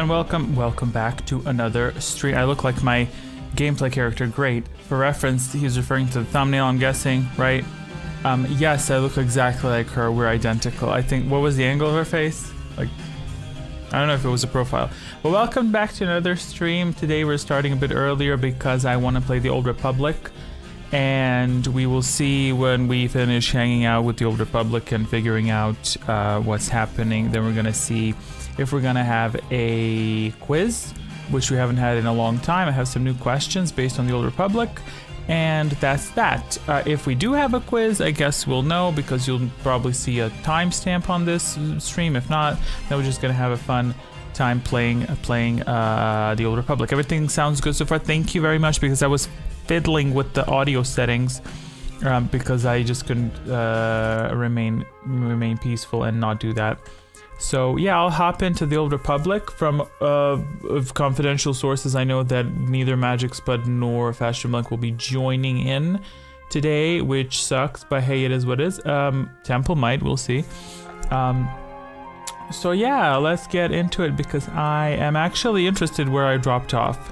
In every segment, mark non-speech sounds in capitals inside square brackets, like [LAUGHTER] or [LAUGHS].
And welcome, welcome back to another stream. I look like my gameplay character, great. For reference, he's referring to the thumbnail, I'm guessing, right? Um, yes, I look exactly like her, we're identical. I think, what was the angle of her face? Like, I don't know if it was a profile. But welcome back to another stream. Today we're starting a bit earlier because I want to play the Old Republic. And we will see when we finish hanging out with the Old Republic and figuring out uh, what's happening. Then we're going to see if we're going to have a quiz, which we haven't had in a long time. I have some new questions based on the Old Republic. And that's that. Uh, if we do have a quiz, I guess we'll know because you'll probably see a timestamp on this stream. If not, then we're just gonna have a fun time playing uh, playing uh, the Old Republic. Everything sounds good so far. Thank you very much because I was fiddling with the audio settings um, because I just couldn't uh, remain remain peaceful and not do that. So yeah, I'll hop into the Old Republic. From uh, of confidential sources, I know that neither Magic Spud nor Fashion Blank will be joining in today, which sucks. But hey, it is what it is. Um, Temple might, we'll see. Um, so yeah, let's get into it because I am actually interested where I dropped off,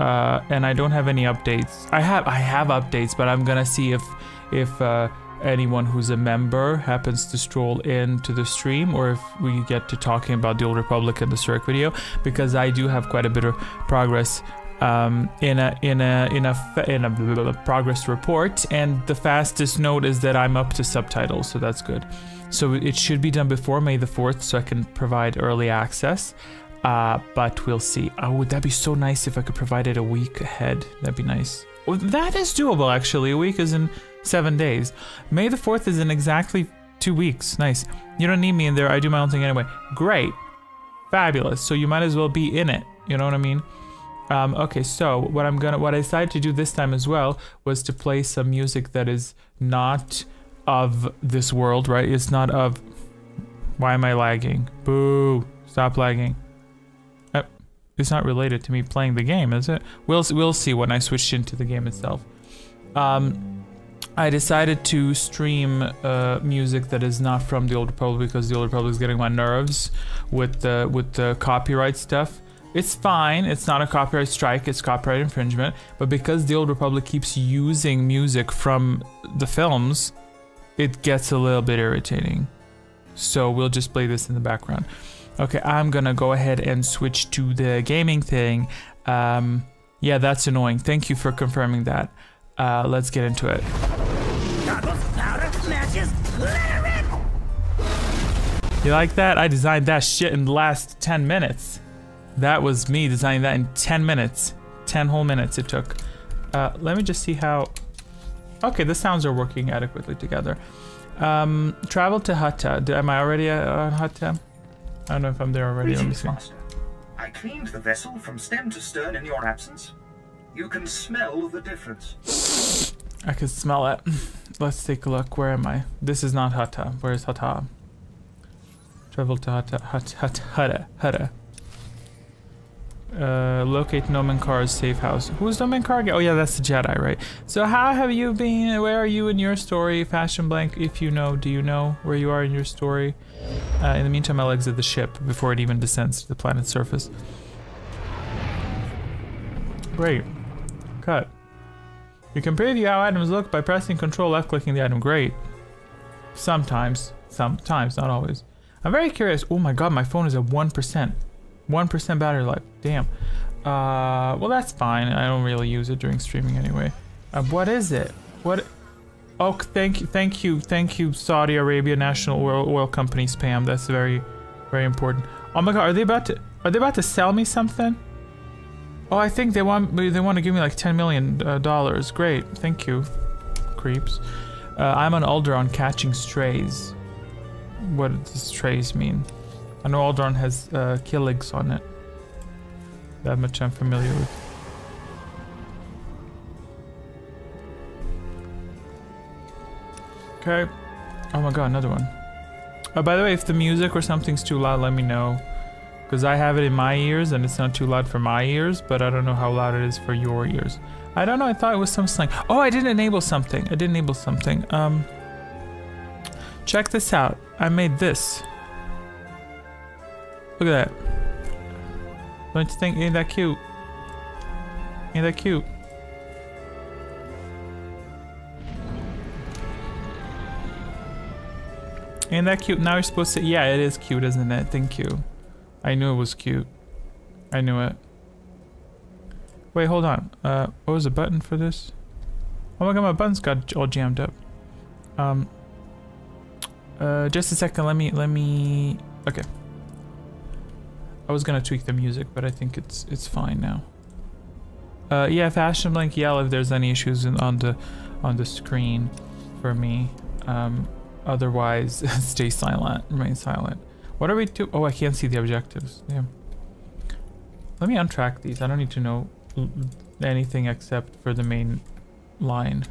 uh, and I don't have any updates. I have I have updates, but I'm gonna see if if. Uh, anyone who's a member happens to stroll into the stream or if we get to talking about the old republic in the circ video because i do have quite a bit of progress um, in a in a in a in a progress report and the fastest note is that i'm up to subtitles so that's good. So it should be done before may the 4th so i can provide early access uh, but we'll see. Oh would that be so nice if i could provide it a week ahead? That'd be nice. Well, that is doable actually. A week is in seven days. May the 4th is in exactly two weeks. Nice. You don't need me in there. I do my own thing anyway. Great. Fabulous. So you might as well be in it. You know what I mean? Um, okay, so what I'm gonna, what I decided to do this time as well was to play some music that is not of this world, right? It's not of. Why am I lagging? Boo! Stop lagging. Uh, it's not related to me playing the game, is it? We'll we'll see when I switch into the game itself. Um, I decided to stream uh, music that is not from the Old Republic because the Old Republic is getting my nerves with the with the copyright stuff. It's fine. It's not a copyright strike. It's copyright infringement. But because the Old Republic keeps using music from the films, it gets a little bit irritating. So we'll just play this in the background. Okay, I'm gonna go ahead and switch to the gaming thing. Um, yeah, that's annoying. Thank you for confirming that. Uh, let's get into it. You like that? I designed that shit in the last 10 minutes. That was me designing that in 10 minutes. 10 whole minutes it took. Uh, let me just see how... Okay, the sounds are working adequately together. Um, travel to Hutta. Am I already on Hutta? I don't know if I'm there already. Greetings, Master. I cleaned the vessel from stem to stern in your absence. You can smell the difference. I can smell it. [LAUGHS] Let's take a look. Where am I? This is not Hutta. Where is Hutta? Travel to Hutta. Hutta. Hutta. Hutta. Uh, locate Nomen Karr's safe house. Who's Nomen Karr? Oh yeah, that's the Jedi, right? So how have you been? Where are you in your story, Fashion Blank? If you know, do you know where you are in your story? Uh, in the meantime, I'll exit the ship before it even descends to the planet's surface. Great. Cut. You can preview how items look by pressing Control left clicking the item. Great. Sometimes. Sometimes, not always. I'm very curious. Oh my god, my phone is at 1%. 1% battery life. Damn. Uh, well, that's fine. I don't really use it during streaming anyway. Uh, what is it? What? Oh, thank you, thank you, thank you, Saudi Arabia National Oil, Oil Company spam. That's very, very important. Oh my god, are they about to? Are they about to sell me something? Oh, I think they want they want to give me like 10 million uh, dollars. Great, thank you, creeps. Uh, I'm an on catching strays. What does strays mean? I know Alderaan has uh, on it. That much I'm familiar with. Okay. Oh my god, another one. Oh, by the way, if the music or something's too loud, let me know. Because I have it in my ears and it's not too loud for my ears, but I don't know how loud it is for your ears. I don't know, I thought it was some slang. Oh, I didn't enable something. I did enable something. Um, check this out. I made this. Look at that. Don't you think? Ain't that cute? Ain't that cute? Ain't that cute? Now you're supposed to. Yeah, it is cute, isn't it? Thank you. I knew it was cute. I knew it. Wait, hold on. Uh, what was the button for this? Oh my god, my buttons got all jammed up. Um. Uh, just a second. Let me. Let me. Okay. I was gonna tweak the music, but I think it's it's fine now. Uh, yeah, fashion blink. Yell if there's any issues in, on the on the screen for me. Um, Otherwise, [LAUGHS] stay silent. Remain silent. What are we to? Oh, I can't see the objectives. Yeah. Let me untrack these. I don't need to know anything except for the main line.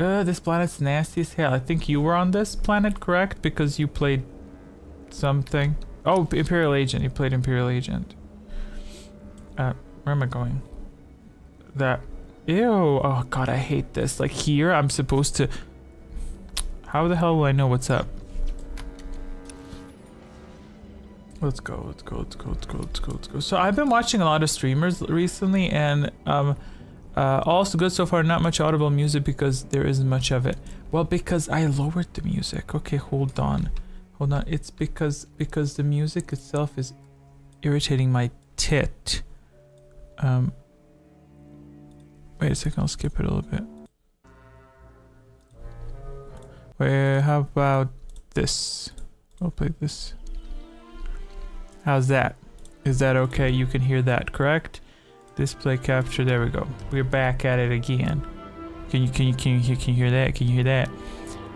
Uh, this planet's nasty as hell. I think you were on this planet, correct? Because you played something. Oh, Imperial Agent. You played Imperial Agent. Uh, where am I going? That. Ew. Oh god, I hate this. Like here, I'm supposed to how the hell will I know what's up? Let's go, let's go, let's go, let's go, let's go, let's go. So I've been watching a lot of streamers recently and um, uh, also good so far, not much audible music because there isn't much of it. Well, because I lowered the music. Okay, hold on. Hold on. It's because because the music itself is irritating my tit. Um, wait a second, I'll skip it a little bit. Wait, how about this? I'll play this. How's that? Is that okay? You can hear that, correct? Display capture, there we go. We're back at it again. Can you can you can you hear can you hear that? Can you hear that?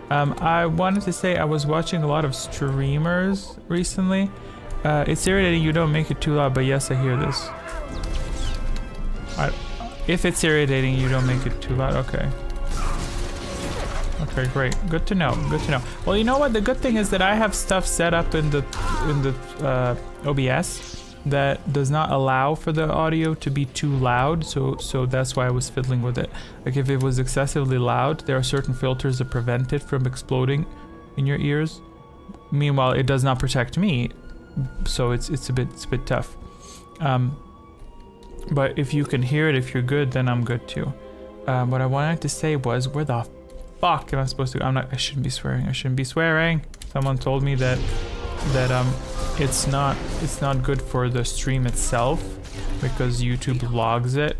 Um, I wanted to say I was watching a lot of streamers recently. Uh, it's irritating you don't make it too loud, but yes, I hear this. I, if it's irritating, you don't make it too loud. Okay. Okay, great. Good to know. Good to know. Well, you know what? The good thing is that I have stuff set up in the in the uh, OBS that does not allow for the audio to be too loud. So so that's why I was fiddling with it. Like if it was excessively loud, there are certain filters that prevent it from exploding in your ears. Meanwhile, it does not protect me, so it's it's a bit it's a bit tough. Um, but if you can hear it, if you're good, then I'm good too. Um, what I wanted to say was, where the fuck am I supposed to? I'm not. I shouldn't be swearing. I shouldn't be swearing. Someone told me that that um, it's not it's not good for the stream itself because YouTube logs it.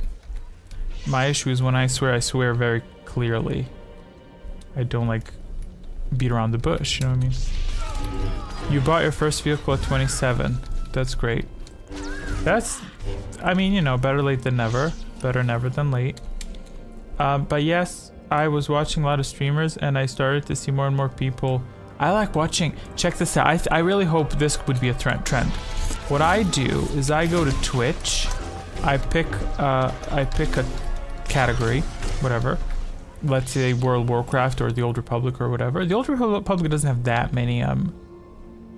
My issue is when I swear, I swear very clearly. I don't like beat around the bush. You know what I mean? You bought your first vehicle at 27. That's great. That's, I mean, you know, better late than never. Better never than late. Um, but yes, I was watching a lot of streamers and I started to see more and more people. I like watching. Check this out. I, I really hope this would be a trend. Trend. What I do is I go to Twitch. I pick uh, I pick a category, whatever. Let's say World Warcraft or the Old Republic or whatever. The Old Republic doesn't have that many um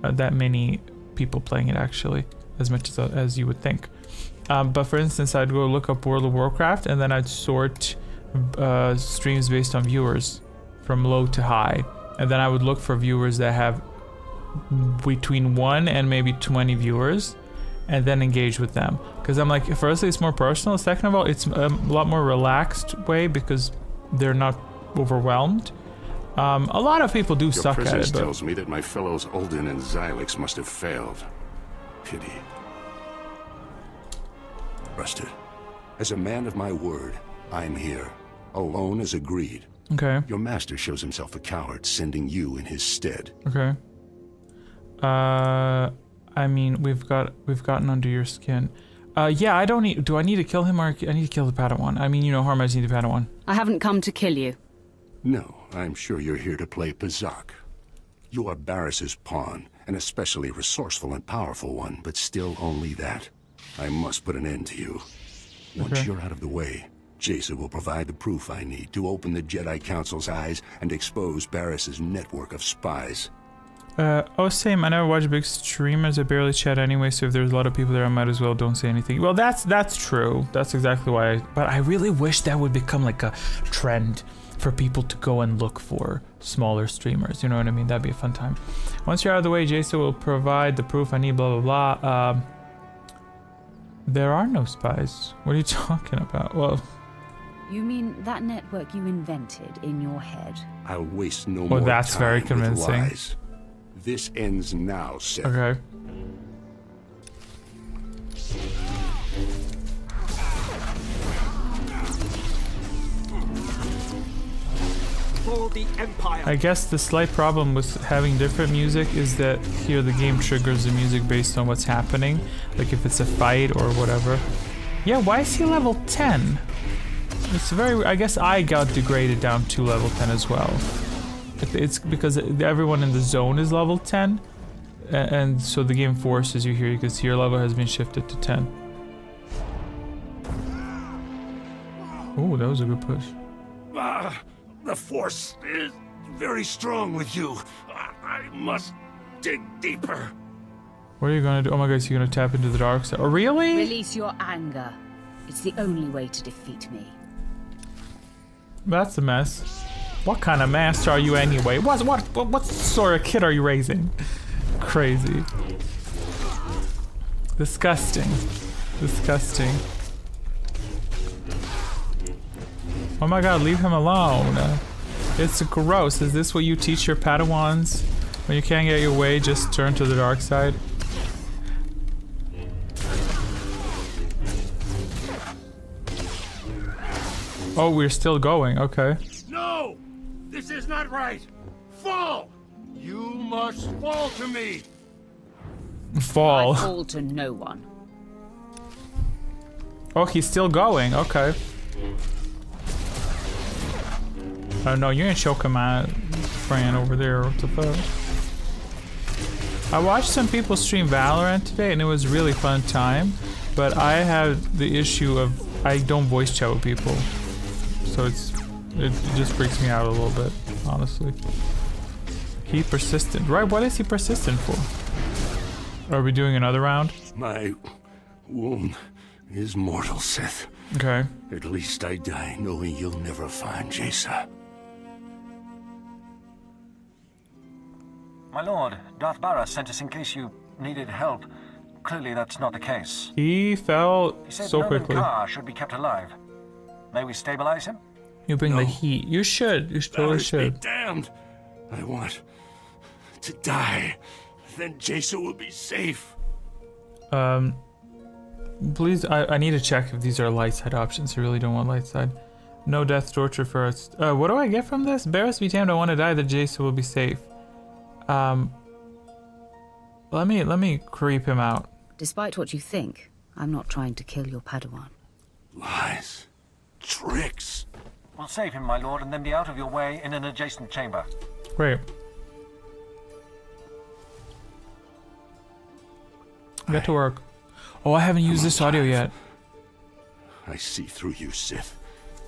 uh, that many people playing it actually, as much as as you would think. Um, but for instance, I'd go look up World of Warcraft and then I'd sort uh, streams based on viewers from low to high. And then I would look for viewers that have between one and maybe 20 viewers and then engage with them. Because I'm like, firstly, it's more personal. Second of all, it's a lot more relaxed way because they're not overwhelmed. Um, a lot of people do Your suck at it. Tells me that my fellows Ulden and Xylix must have failed. Pity. Rusted, as a man of my word, I'm here. Alone as agreed. Okay. Your master shows himself a coward, sending you in his stead. Okay. Uh, I mean, we've got we've gotten under your skin. Uh, yeah, I don't need. Do I need to kill him or I need to kill the Padawan? I mean, you know, Harmaz need the Padawan. I haven't come to kill you. No, I'm sure you're here to play Pazaak. You are Baras's pawn, an especially resourceful and powerful one, but still only that. I must put an end to you. Once okay. you're out of the way, Jaesa will provide the proof I need to open the Jedi Council's eyes and expose Baras's network of spies. Uh, oh, same. I never watch big streamers. I barely chat anyway, so if there's a lot of people there, I might as well don't say anything. Well, that's that's true. That's exactly why. I, but I really wish that would become like a trend for people to go and look for smaller streamers. You know what I mean? That'd be a fun time. Once you're out of the way, Jaesa will provide the proof I need. Blah blah blah. Um, There are no spies. What are you [LAUGHS] talking about? Well, You mean that network you invented in your head? I'll waste no more time. Well, more that's time very with convincing. lies. This ends now, Sith. okay. The I guess the slight problem with having different music is that here the game triggers the music based on what's happening, like if it's a fight or whatever. Yeah, why is he level 10? It's very. I guess I got degraded down to level 10 as well. It's because everyone in the zone is level 10, and so the game forces you here. You can see your level has been shifted to 10. Oh, that was a good push. Ah, the force is very strong with you. I, I must dig deeper. What are you gonna do? Oh my god, so you're gonna tap into the dark side? Oh, really? Release your anger. It's the only way to defeat me. That's a mess. What kind of master are you anyway? What what what, what sort of kid are you raising? Crazy. Disgusting. Disgusting. Oh my god, leave him alone. It's gross. Is this what you teach your Padawans? When you can't get your way, just turn to the dark side? Oh, we're still going. Okay. No! This is not right! Fall! You must fall to me! Fall. I fall to no one. Oh, he's still going. Okay. Oh no, you ain't choking my friend over there. What the fuck? I watched some people stream Valorant today, and it was a really fun time. But I have the issue of I don't voice chat with people, so it's it just freaks me out a little bit, honestly. He persistent, right? What is he persistent for? Are we doing another round? My wound is mortal, Sith. Okay. At least I die knowing you'll never find Jaesa. My lord, Darth Baras sent us in case you needed help. Clearly that's not the case. He fell He said so Nolan quickly. Karr should be kept alive. May we stabilize him? You bring the heat. You should. You totally Baras be should. damned! I want to die. Then Jaesa will be safe. Um, please, I, I need to check if these are light side options. I really don't want light side. No death torture first. Uh, what do I get from this? Baras be damned. I want to die. That Jaesa will be safe. Um, let me let me creep him out. Despite what you think, I'm not trying to kill your Padawan. Lies. Tricks. We'll save him, my lord, and then be out of your way in an adjacent chamber. Great. Get to work. Oh, I haven't used this audio yet. I see through you, Sith.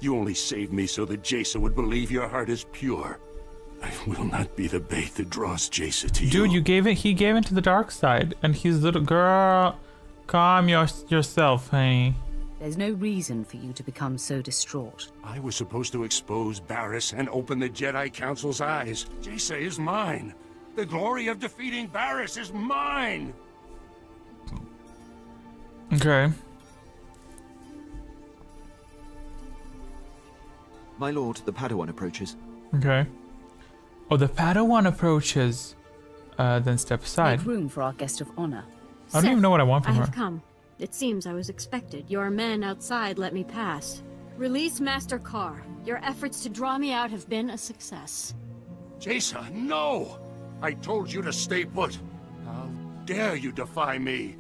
You only saved me so that Jaesa would believe your heart is pure. I will not be the bait that draws Jaesa to you. Dude, you gave it. He gave it to the dark side, and he's little girl. Calm your, yourself, honey. There's no reason for you to become so distraught. I was supposed to expose Baras and open the Jedi Council's eyes. Jaesa is mine. The glory of defeating Baras is mine. Okay. My lord, the Padawan approaches. Okay. Oh, the Padawan approaches. Uh, then step aside. Make room for our guest of honor. I don't even know what I want I from her. have come. It seems I was expected. Your men outside let me pass. Release Master Karr. Your efforts to draw me out have been a success. Jaesa, no! I told you to stay put. How dare you defy me?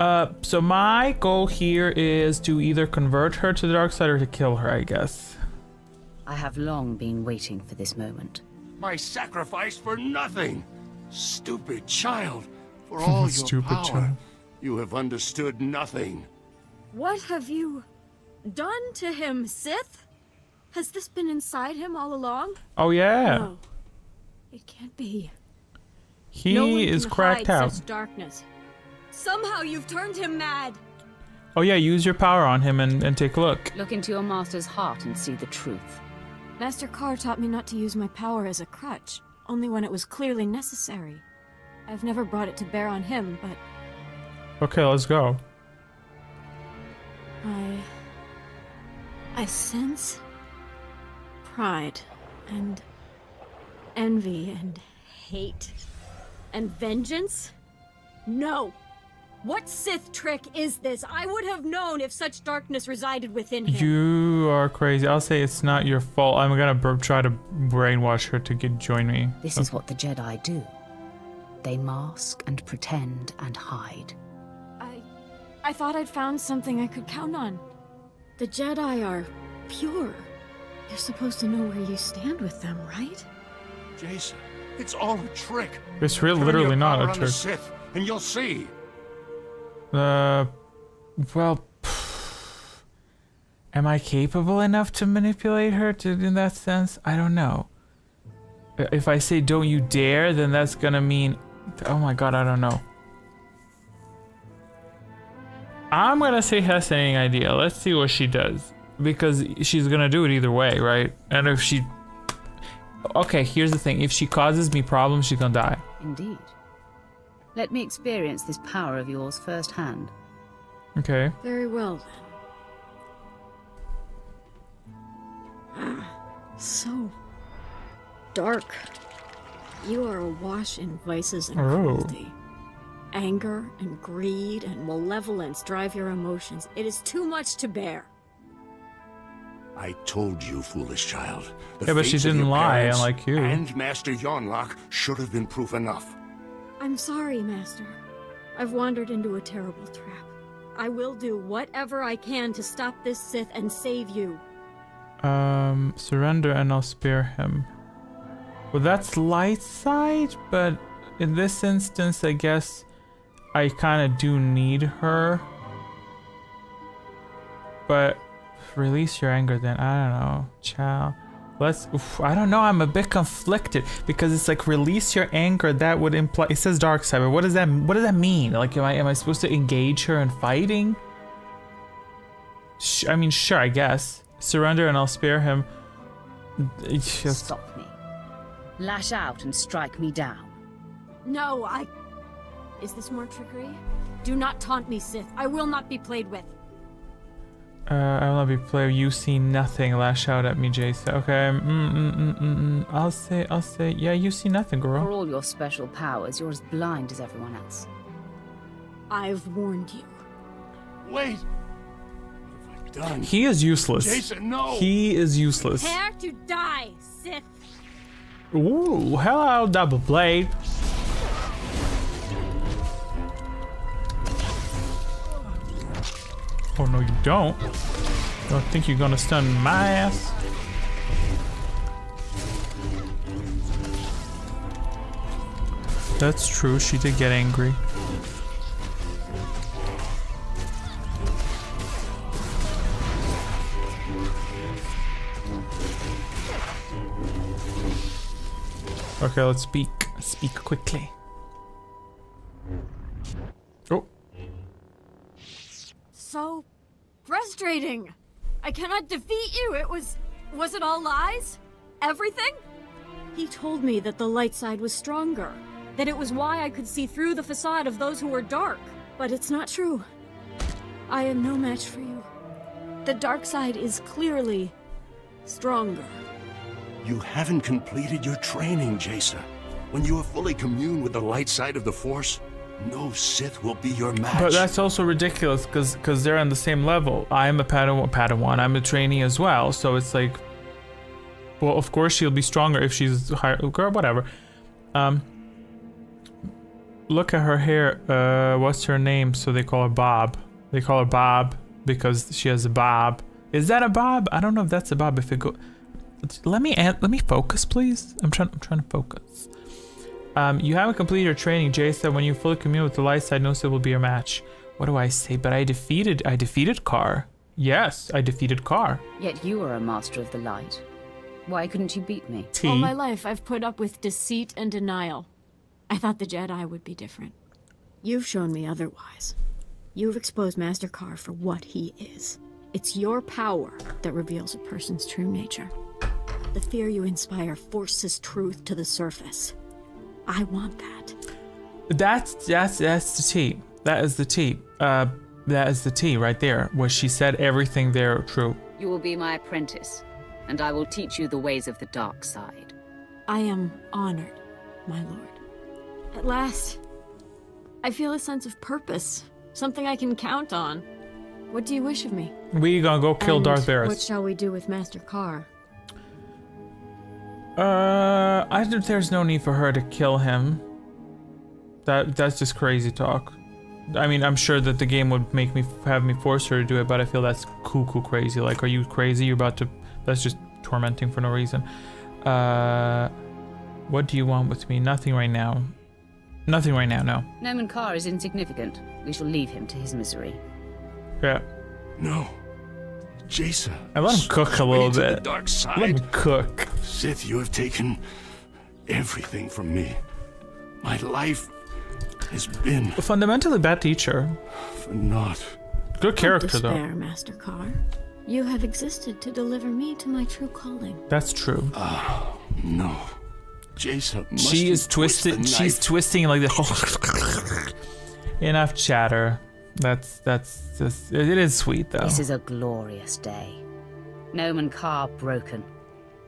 Uh, so my goal here is to either convert her to the dark side or to kill her, I guess. I have long been waiting for this moment. My sacrifice for nothing. Stupid child. For [LAUGHS] all your Stupid power, child. You have understood nothing. What have you done to him, Sith? Has this been inside him all along? Oh yeah, No. It can't be. he no one is can cracked hide out. Such darkness. Somehow you've turned him mad. Oh yeah, use your power on him and, and take a look. Look into your master's heart and see the truth. Master Karr taught me not to use my power as a crutch, only when it was clearly necessary. I've never brought it to bear on him, but Okay, let's go. I. I sense pride and envy and hate and vengeance? No! What Sith trick is this? I would have known if such darkness resided within him. You are crazy. I'll say it's not your fault. I'm gonna br- try to brainwash her to get join me. This is what the Jedi do. They mask and pretend and hide. I. I thought I'd found something I could count on. The Jedi are pure. You're supposed to know where you stand with them, right? Jaesa, it's all a trick. It's real, Turn literally your not power a on the trick. Sith, and you'll see. Uh, well, am I capable enough to manipulate her to in that sense? I don't know. If I say "Don't you dare," then that's gonna mean, oh my god, I don't know. I'm gonna say fascinating idea. Let's see what she does because she's gonna do it either way, right? And if she, okay, here's the thing: if she causes me problems, she's gonna die. Indeed. Let me experience this power of yours firsthand. Okay. Very well, then. Ah, [SIGHS] so dark. You are awash in vices and Oh. cruelty. Anger and greed and malevolence drive your emotions. It is too much to bear. I told you, foolish child. The Yeah, but she didn't lie, parents unlike you. And Master Yonlock should have been proof enough. I'm sorry, Master. I've wandered into a terrible trap. I will do whatever I can to stop this Sith and save you. Um, surrender and I'll spare him. Well, that's light side, but in this instance, I guess I kind of do need her. But release your anger then. I don't know. Chow. Let's. oof, I don't know. I'm a bit conflicted because it's like release your anger. That would imply. It says dark side, but what does that? What does that mean? Like, am I am I supposed to engage her in fighting? Sh- I mean, sure. I guess surrender and I'll spare him. It's just- Stop me. Lash out and strike me down. No, I. Is this more trickery? Do not taunt me, Sith. I will not be played with. Uh, I will not be player. You see nothing. Lash out at me, Jaesa. Okay. Mm, mm, mm, mm, mm. I'll say. I'll say. Yeah, you see nothing, girl. For all your special powers, you're as blind as everyone else. I've warned you. Wait! What have I done? He is useless. Jaesa, no! He is useless. Prepare to die, Sith. Ooh, hello, double blade. Oh no, you don't. Don't think you're gonna stun my ass. That's true. She did get angry. Okay, let's speak. Speak quickly. Oh, So frustrating. I cannot defeat you. It was. Was it all lies? Everything? He told me that the light side was stronger. That it was why I could see through the facade of those who were dark. But it's not true. I am no match for you. The dark side is clearly stronger. You haven't completed your training, Jaesa. When you are fully commune with the light side of the Force, no Sith will be your match. but that's also ridiculous because because they're on the same level. I'm a Padawan, Padawan. I'm a trainee as well. So it's like, well, of course she'll be stronger if she's higher. Girl, whatever. Um, look at her hair. Uh, what's her name? So they call her Bob. They call her Bob because she has a bob. Is that a bob? I don't know if that's a bob. If it go, let me let me focus, please. I'm trying. I'm trying to focus. Um, you haven't completed your training. Jaesa when you fully commune with the light side, no Sith will be your match. What do I say? But I defeated. I defeated Karr. Yes, I defeated Karr. Yet you are a master of the light. Why couldn't you beat me? T. All my life, I've put up with deceit and denial. I thought the Jedi would be different. You've shown me otherwise. You've exposed Master Karr for what he is. It's your power that reveals a person's true nature. The fear you inspire forces truth to the surface. I want that. That's that's that's the T. That is the T. Uh, That is the T right there, where she said everything there true. You will be my apprentice, and I will teach you the ways of the dark side. I am honored, my lord. At last, I feel a sense of purpose, something I can count on. What do you wish of me? We gonna go kill And Darth Baras. What shall we do with Master Karr? Uh, I think there's no need for her to kill him. That that's just crazy talk. I mean, I'm sure that the game would make me have me force her to do it, but I feel that's cuckoo crazy. Like, are you crazy? You're about to. That's just tormenting for no reason. Uh, what do you want with me? Nothing right now. Nothing right now. No. Nomen Karr is insignificant. We shall leave him to his misery. Yeah. No. Jaesa. I let him cook a little the bit. dark Let side. him cook. Sith, you have taken everything from me. My life has been A fundamentally bad teacher. for naught. Good character Don't though. despair, Master Karr. You have existed to deliver me to my true calling. That's true. Ah, no. Jaesa must she you is twist twisted. She's twisting like the. [LAUGHS] Enough chatter. That's that's just. It is sweet though. This is a glorious day. Nomen Karr broken,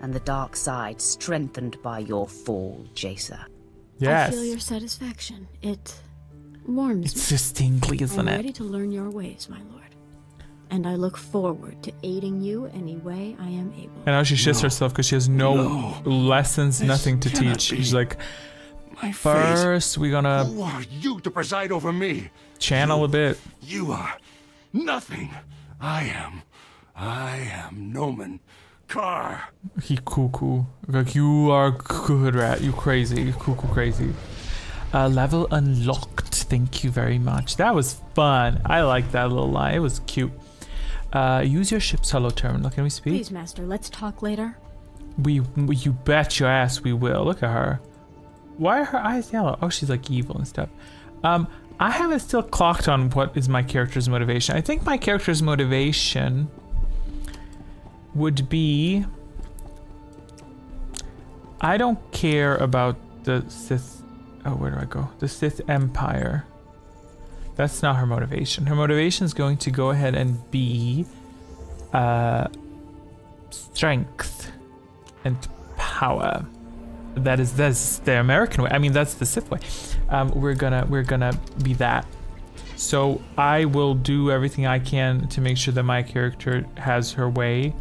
and the dark side strengthened by your fall, Jaesa. yes. I feel your satisfaction. It warms It's just tingly, me. isn't I'm it? ready to learn your ways, my lord. And I look forward to aiding you any way I am able. And now she shits No. herself because she has no, No. lessons, This nothing to teach. be. She's like, My face. first we're gonna Who are you to preside over me? channel a bit. You are nothing. I am. I am Nomen Karr. He cuckoo. Like you are good rat. You crazy. You cuckoo crazy. Uh, level unlocked. Thank you very much. That was fun. I like that little line. It was cute. Uh, use your ship's hello terminal. Can we speak? Please, Master, let's talk later. We, we- you bet your ass we will. Look at her. Why are her eyes yellow? Oh, she's like evil and stuff. Um, I haven't still clocked on what is my character's motivation. I think my character's motivation would be I don't care about the Sith. Oh, where do I go? The Sith Empire. That's not her motivation. Her motivation is going to go ahead and be uh, strength and power. That is that's the American way. I mean, that's the Sith way. Um, we're gonna we're gonna be that. So I will do everything I can to make sure that my character has her way,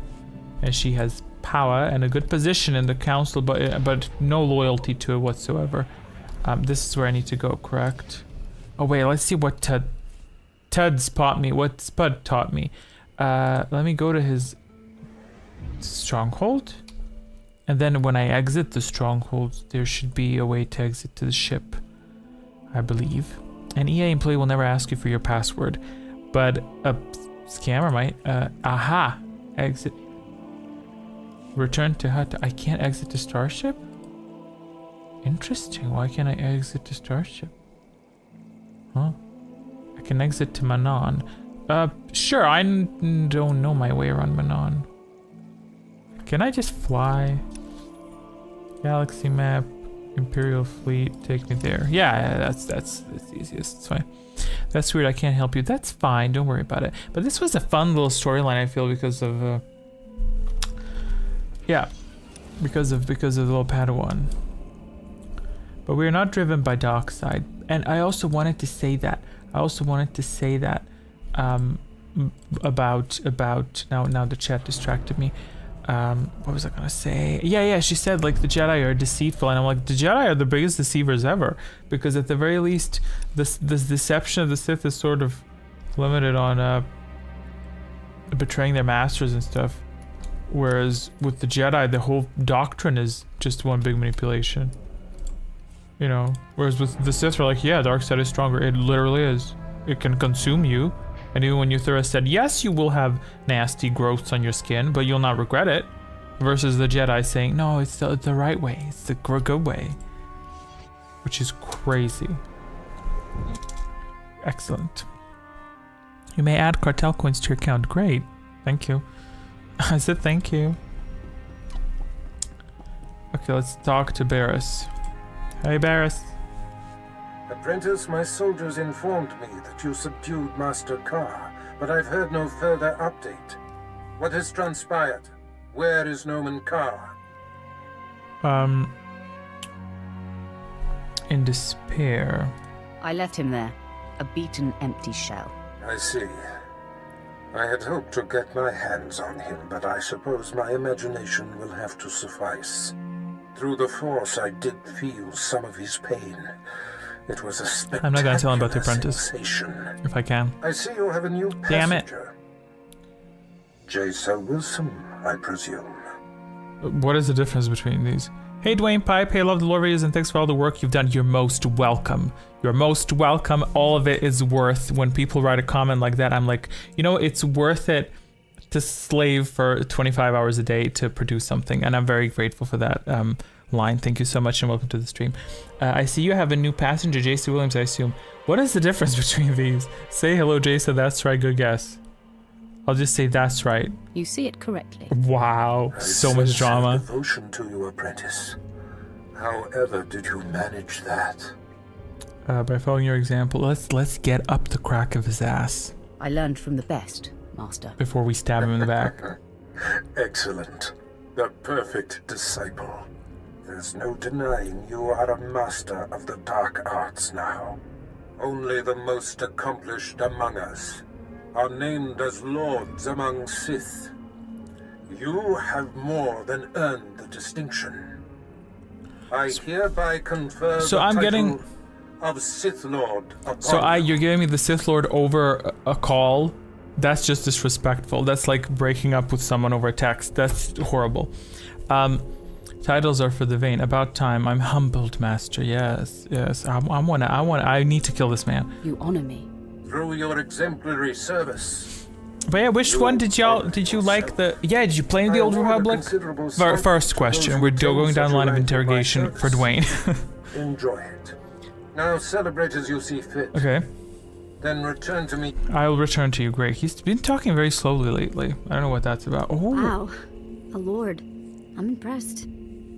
and she has power and a good position in the council, but but no loyalty to it whatsoever. Um, this is where I need to go, correct? Oh wait, let's see what Tud Tud's taught me. What Spud taught me. Uh, let me go to his stronghold. And then when I exit the stronghold, there should be a way to exit to the ship, I believe. An EA employee will never ask you for your password, but a scammer might. Uh, aha! Exit. Return to hut. I can't exit the Starship? Interesting. Why can't I exit the Starship? Huh? I can exit to Manon. Uh, sure, I n- don't know my way around Manon. Can I just fly? Galaxy map, Imperial fleet, take me there. Yeah, that's that's that's the easiest. It's fine. That's weird. I can't help you. That's fine. Don't worry about it. But this was a fun little storyline. I feel because of uh, yeah, because of because of the little Padawan. But we are not driven by dark side. And I also wanted to say that. I also wanted to say that um, about about now now the chat distracted me um what was i gonna say yeah yeah she said like the jedi are deceitful and i'm like the jedi are the biggest deceivers ever because at the very least this this deception of the sith is sort of limited on uh betraying their masters and stuff whereas with the jedi the whole doctrine is just one big manipulation you know whereas with the sith are like yeah dark side is stronger it literally is it can consume you and even when Euthura said, yes, you will have nasty growths on your skin, but you'll not regret it. Versus the Jedi saying, no, it's the, the right way. It's the good way. Which is crazy. Excellent. You may add cartel coins to your account. Great. Thank you. [LAUGHS] I said thank you. Okay, let's talk to Baras. Hey, Baras. Apprentice, my soldiers informed me that you subdued Master Karr, but I've heard no further update. What has transpired? Where is Nomen Karr? Um, in despair. I left him there, a beaten, empty shell. I see. I had hoped to get my hands on him, but I suppose my imagination will have to suffice. Through the Force, I did feel some of his pain. It was a spectacular I'm not gonna tell him about the apprentice. sensation. If I can. I see you have a new Damn it. passenger. Jaesa Willsaam, I presume. What is the difference between these? Hey Dwayne Pipe, hey love the Lord Readers, and thanks for all the work you've done. You're most welcome. You're most welcome. All of it is worth when people write a comment like that. I'm like, you know, it's worth it to slave for 25 hours a day to produce something, and I'm very grateful for that um, line. Thank you so much, and welcome to the stream. Uh, I see you have a new passenger, JC Williams. I assume. What is the difference [LAUGHS] between these? Say hello, Jaesa. That's right. Good guess. I'll just say that's right. You see it correctly. Wow, I so much sense your drama. Devotion to you, apprentice. However, did you manage that? Uh, by following your example, let's let's get up the crack of his ass I learned from the best, Master. before we stab him in the back. [LAUGHS] Excellent. The perfect disciple. There's no denying you are a master of the dark arts now. Only the most accomplished among us are named as lords among Sith. You have more than earned the distinction. I hereby confer So the I'm title getting- of Sith Lord upon So I, you. you're giving me the Sith Lord over a- a call. That's just disrespectful. That's like breaking up with someone over text. That's horrible. Um, titles are for the vain. About time. I'm humbled, Master. Yes, yes. I, I wanna. I want. to I need to kill this man. You honor me. Through your exemplary service, But yeah, which one did y'all? Did you like the? Yeah, did you play in the Old Republic? considerable First question. We're still going down the line of right to my interrogation for. Dwayne. [LAUGHS] [LAUGHS] Enjoy it. Now celebrate as you see fit. okay. Then return to me. I'll return to you, Greg. He's been talking very slowly lately. I don't know what that's about. Oh, Wow. A lord. I'm impressed.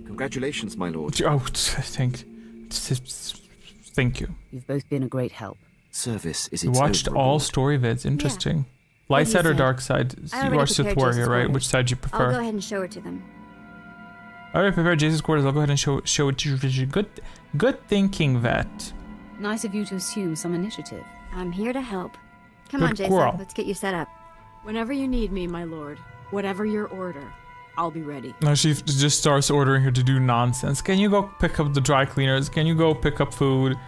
Congratulations, my lord. oh, thank, thank you. You've both been a great help. Service is You its watched own all story vids. Interesting. What Light side or say? dark side? You already are Sith prepared warrior, Jaesa's right? Which side do you I'll go ahead and show it to them. I already prepared Jaesa's quarters. I'll go ahead and show show it to you. Good, good thinking, Vette. Nice of you to assume some initiative. I'm here to help. Come Good on, Jaesa. squirrel. Let's get you set up. Whenever you need me, my lord. Whatever your order, I'll be ready. Now she just starts ordering her to do nonsense. Can you go pick up the dry cleaners? Can you go pick up food?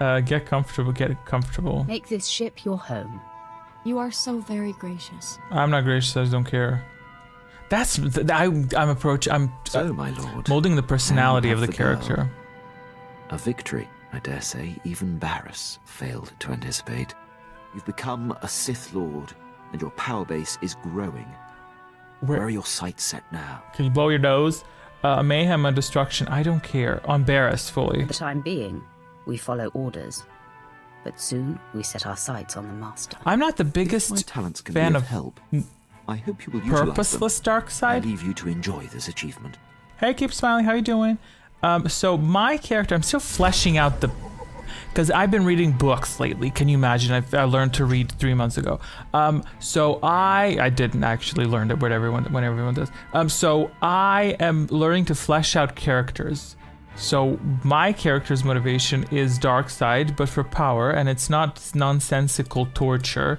Uh, get comfortable. Get comfortable. Make this ship your home. You are so very gracious. I'm not gracious. I just don't care. That's th- I. I'm approach. I'm So, my lord, molding the personality of have the the girl. character. a victory, I dare say, even Baras failed to anticipate. You've become a Sith Lord, and your power base is growing. Where, Where are your sights set now? can you blow your nose? Uh, mayhem and destruction. I don't care. On Baras fully. For the time being, we follow orders. But soon we set our sights on the Master. I'm not the If my biggest talents can fan be of, of help. I hope you will utilize them. purposeless dark I side. leave you to enjoy this achievement. Hey, keep smiling. How you doing? Um, so my character, I'm still fleshing out the, because I've been reading books lately. Can you imagine? I've, I learned to read three months ago. Um, so I, I didn't actually learn it, but everyone, when everyone does. Um, so I am learning to flesh out characters. So my character's motivation is dark side, but for power, and it's not nonsensical torture.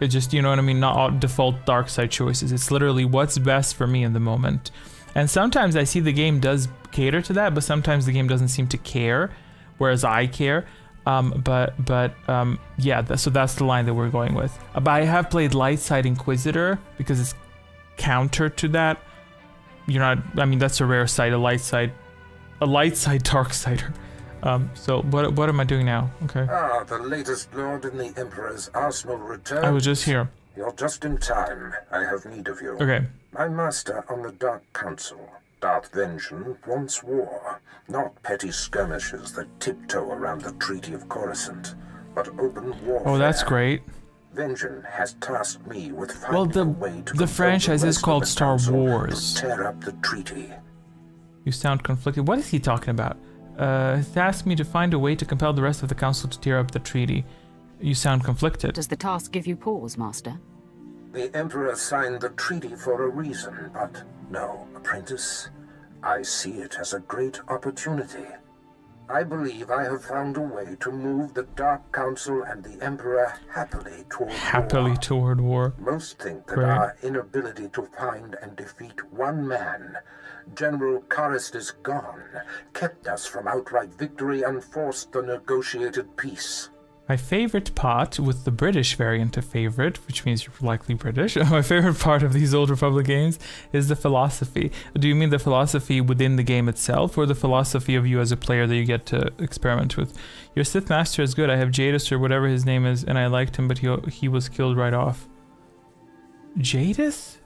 It's just, you know what I mean, not default dark side choices. It's literally what's best for me in the moment. And sometimes I see the game does cater to that, but sometimes the game doesn't seem to care, whereas I care. Um, but but um, yeah, tha- so that's the line that we're going with. Uh, But I have played light side Inquisitor because it's counter to that. You're not. I mean, that's a rare side, a light side, a light side dark sider. Um, so what what am I doing now? Okay, Ah, the latest lord in the Emperor's arsenal returns. I was just here. You're just in time. I have need of you. Okay, My master on the Dark Council, Darth Vengean, wants war. Not petty skirmishes that tiptoe around the Treaty of Coruscant, but open warfare. oh that's great. Vengean has tasked me with finding Well, the- a way to the franchise is called the Star Wars. To tear up the treaty. You sound conflicted. What is he talking about? uh, has asked me to find a way to compel the rest of the council to tear up the treaty. You sound conflicted. Does the task give you pause, Master? The Emperor signed the treaty for a reason, but no, apprentice. I see it as a great opportunity. I believe I have found a way to move the Dark Council and the Emperor happily toward Happily war. toward war. Most think that Great. our inability to find and defeat one man, General Caristus Gon, kept us from outright victory and forced the negotiated peace. My favorite part, with the British variant of favorite, which means you're likely British, [LAUGHS] my favorite part of these Old Republic games is the philosophy. Do you mean the philosophy within the game itself, or the philosophy of you as a player that you get to experiment with? Your Sith Master is good. I have Jadis or whatever his name is, and I liked him, but he he was killed right off. Jadis?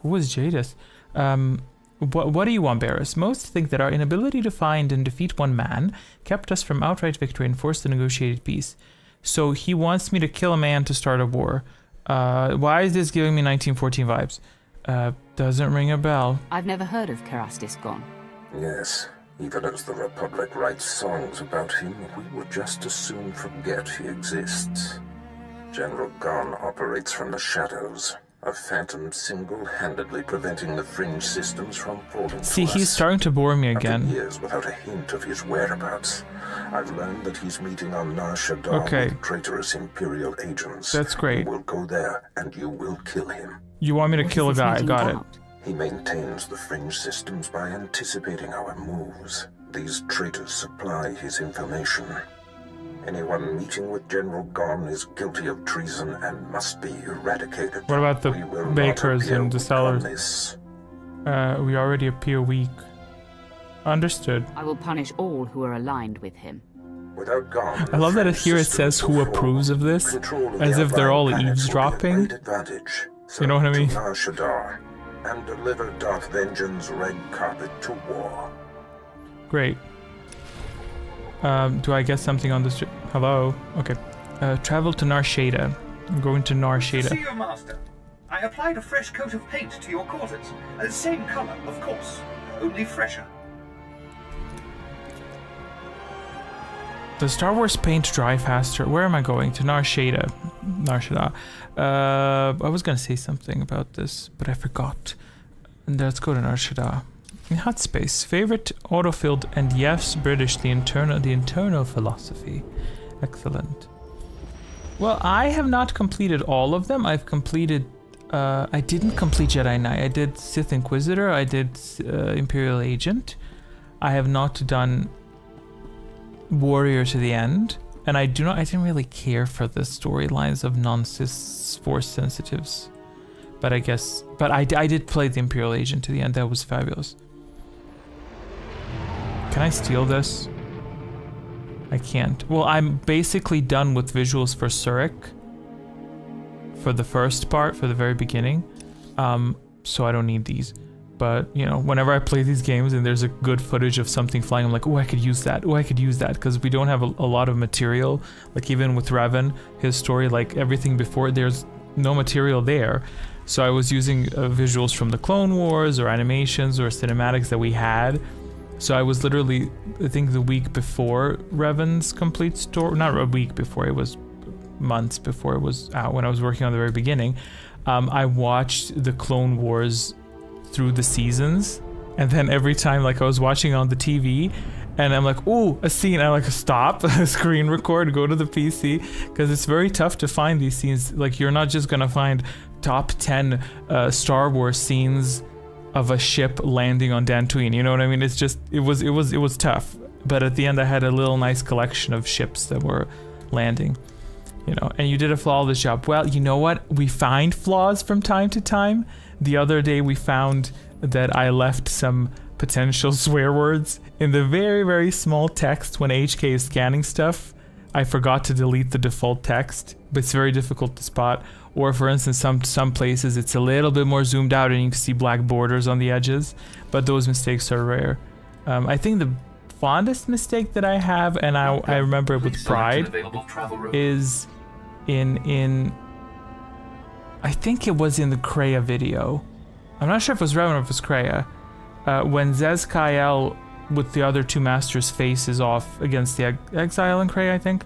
Who was Jadis? Um, what, what do you want, Baras? Most think that our inability to find and defeat one man kept us from outright victory and forced the negotiated peace. So he wants me to kill a man to start a war. Uh, why is this giving me 1914 vibes? Uh, doesn't ring a bell. I've never heard of Kerastis Gon. Yes, even as the Republic writes songs about him, we would just as soon forget he exists. General Gon operates from the shadows, a phantom single-handedly preventing the fringe systems from falling See, to he's us. starting to bore me After again. years without a hint of his whereabouts, I've learned that he's meeting on Nar Shaddaa Okay. with traitorous Imperial agents. That's great. You will go there, and you will kill him. You want me to What is kill a guy? meeting Got it. He maintains the fringe systems by anticipating our moves. These traitors supply his information. Anyone meeting with General Gon is guilty of treason and must be eradicated. What about the We will not bakers and the sellers? this. Uh, we already appear weak. Understood. I will punish all who are aligned with him. Without Gon, I love that it here it says who approves of this, of as the if they're all outlying planets will be a eavesdropping. great advantage. You know what I mean? To Nar Shaddaa, and deliver Darth Vengean red carpet to war. Great. Um, do I get something on this? Hello? Okay. Uh, travel to Nar Shaddaa. I'm going to Nar See Shaddaa. you, Master. I applied a fresh coat of paint to your quarters. Uh, same color, of course, only fresher. Does Star Wars paint dry faster? Where am I going? To Nar Shaddaa. Nar Shaddaa. Uh, I was gonna say something about this, but I forgot. And let's go to Nar Shaddaa. In hot space, favorite autofilled and yes, British. The internal, the internal philosophy. Excellent. Well, I have not completed all of them. I've completed. Uh, I didn't complete Jedi Knight. I did Sith Inquisitor. I did uh, Imperial Agent. I have not done warrior to the end and i do not i didn't really care for the storylines of non-cis force sensitives but i guess but I, I did play the imperial agent to the end that was fabulous can i steal this? I can't. Well i'm basically done with visuals for Surik for the first part for the very beginning. Um so i don't need these. But you know whenever i play these games and there's a good footage of something flying i'm like oh i could use that. Oh i could use that. Because we don't have a, a lot of material. Like even with Revan, his story like everything before there's no material there. So i was using uh, visuals from the clone wars or animations or cinematics that we had so i was literally i think the week before Revan's complete story not a week before it was months before it was out when i was working on the very beginning um, i watched the clone wars through the seasons and then every time like I was watching on the TV and I'm like, "Oh, a scene." I like stop, [LAUGHS] screen record, go to the PC because it's very tough to find these scenes. Like you're not just going to find top 10 uh, Star Wars scenes of a ship landing on Dantooine. You know what I mean? It's just it was it was it was tough. But at the end I had a little nice collection of ships that were landing. You know, and you did a flawless job. Well, you know what? We find flaws from time to time. The other day we found that I left some potential [LAUGHS] swear words in the very, very small text when HK is scanning stuff. I forgot to delete the default text, but it's very difficult to spot. Or for instance, some some places it's a little bit more zoomed out and you can see black borders on the edges, but those mistakes are rare. Um, I think the fondest mistake that I have, and I, I remember it with pride, is in in I think it was in the Kreia video. I'm not sure if it was Revan or if it was Kreia. Uh, when Zez-Kai Ell with the other two masters' faces off against the Exile and Kreia, I think,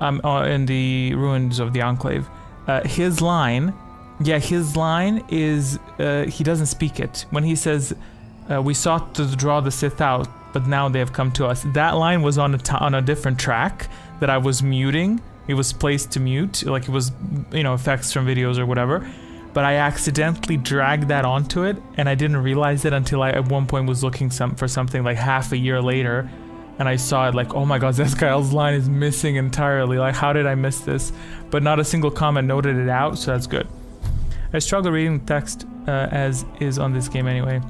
um, uh, in the ruins of the Enclave. Uh, his line, yeah, his line is uh, he doesn't speak it when he says, uh, "We sought to draw the Sith out, but now they have come to us." That line was on a on a different track that I was muting. It was placed to mute, like it was, you know, effects from videos or whatever but I accidentally dragged that onto it and I didn't realize it until I at one point was looking some for something like half a year later and I saw it like, oh my god, [LAUGHS] Zez-Kai Ell's line is missing entirely. Like, how did I miss this? But not a single comment noted it out, so that's good. I struggle reading text uh, as is on this game anyway.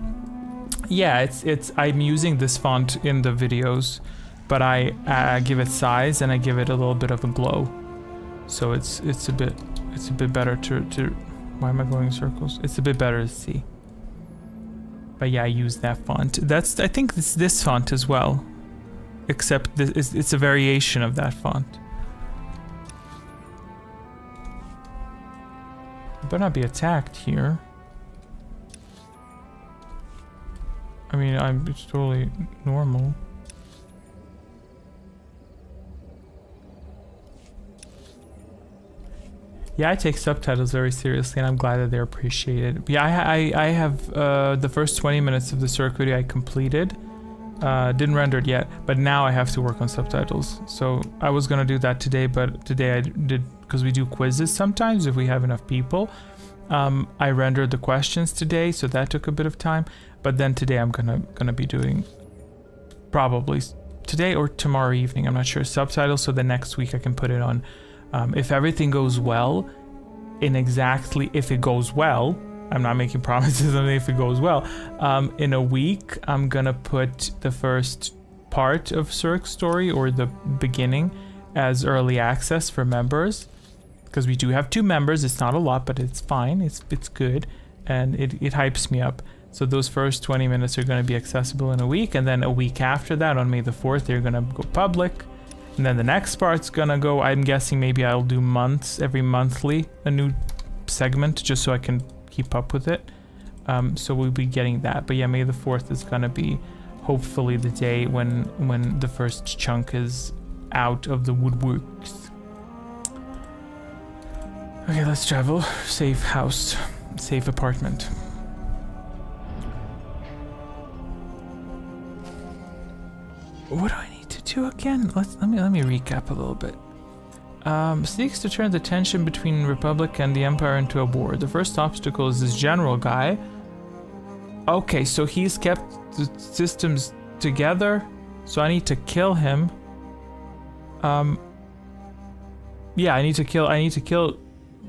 Yeah, it's it's I'm using this font in the videos, but I uh, give it size and I give it a little bit of a glow, so it's it's a bit it's a bit better to to why am I going in circles? It's a bit better to see. But yeah, I use that font. That's I think it's this font as well. Except this, it's, a variation of that font. Better not be attacked here. I mean, I'm it's totally normal. Yeah, I take subtitles very seriously, and I'm glad that they're appreciated. Yeah, I, I, I have uh, the first 20 minutes of the video I completed. Uh, didn't render it yet, but now I have to work on subtitles. So I was gonna do that today, but today I did because we do quizzes sometimes if we have enough people. Um, I rendered the questions today, so that took a bit of time. But then today I'm gonna gonna be doing probably today or tomorrow evening. I'm not sure subtitles, so the next week I can put it on um, if everything goes well, in exactly if it goes well, I'm not making [LAUGHS] promises on if it goes well. Um, in a week, I'm gonna put the first part of Surik's story or the beginning as early access for members because we do have two members. It's not a lot, but it's fine. It's it's good, and it it hypes me up. So those first 20 minutes are going to be accessible in a week, and then a week after that, on May the 4th, they're going to go public. And then the next part's gonna go, I'm guessing maybe I'll do months, every monthly, a new segment, just so I can keep up with it. Um, so we'll be getting that. But yeah, May the 4th is gonna be hopefully the day when, when the first chunk is out of the woodworks. Okay, let's travel. Safe house, safe apartment. What do I need to do again? Let's let me let me recap a little bit. Um, seeks to turn the tension between Republic and the Empire into a war. The first obstacle is this general guy. Okay, so he's kept the systems together, so I need to kill him. Um, yeah, I need to kill. I need to kill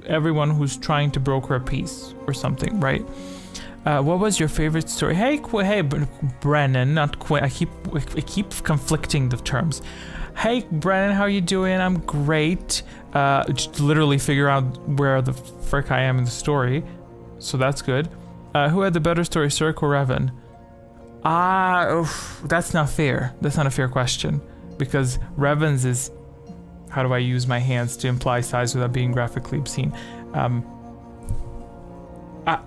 everyone who's trying to broker a peace or something, right? Uh, what was your favorite story? Hey, Qu hey, Brennan, not Quinn. I keep I keep conflicting the terms. Hey, Brennan, how you doing? I'm great. Uh, just literally figure out where the frick I am in the story, so that's good. Uh, who had the better story, Surik or Revan? Ah, that's not fair. That's not a fair question because Revan's is how do I use my hands to imply size without being graphically obscene? Um, uh,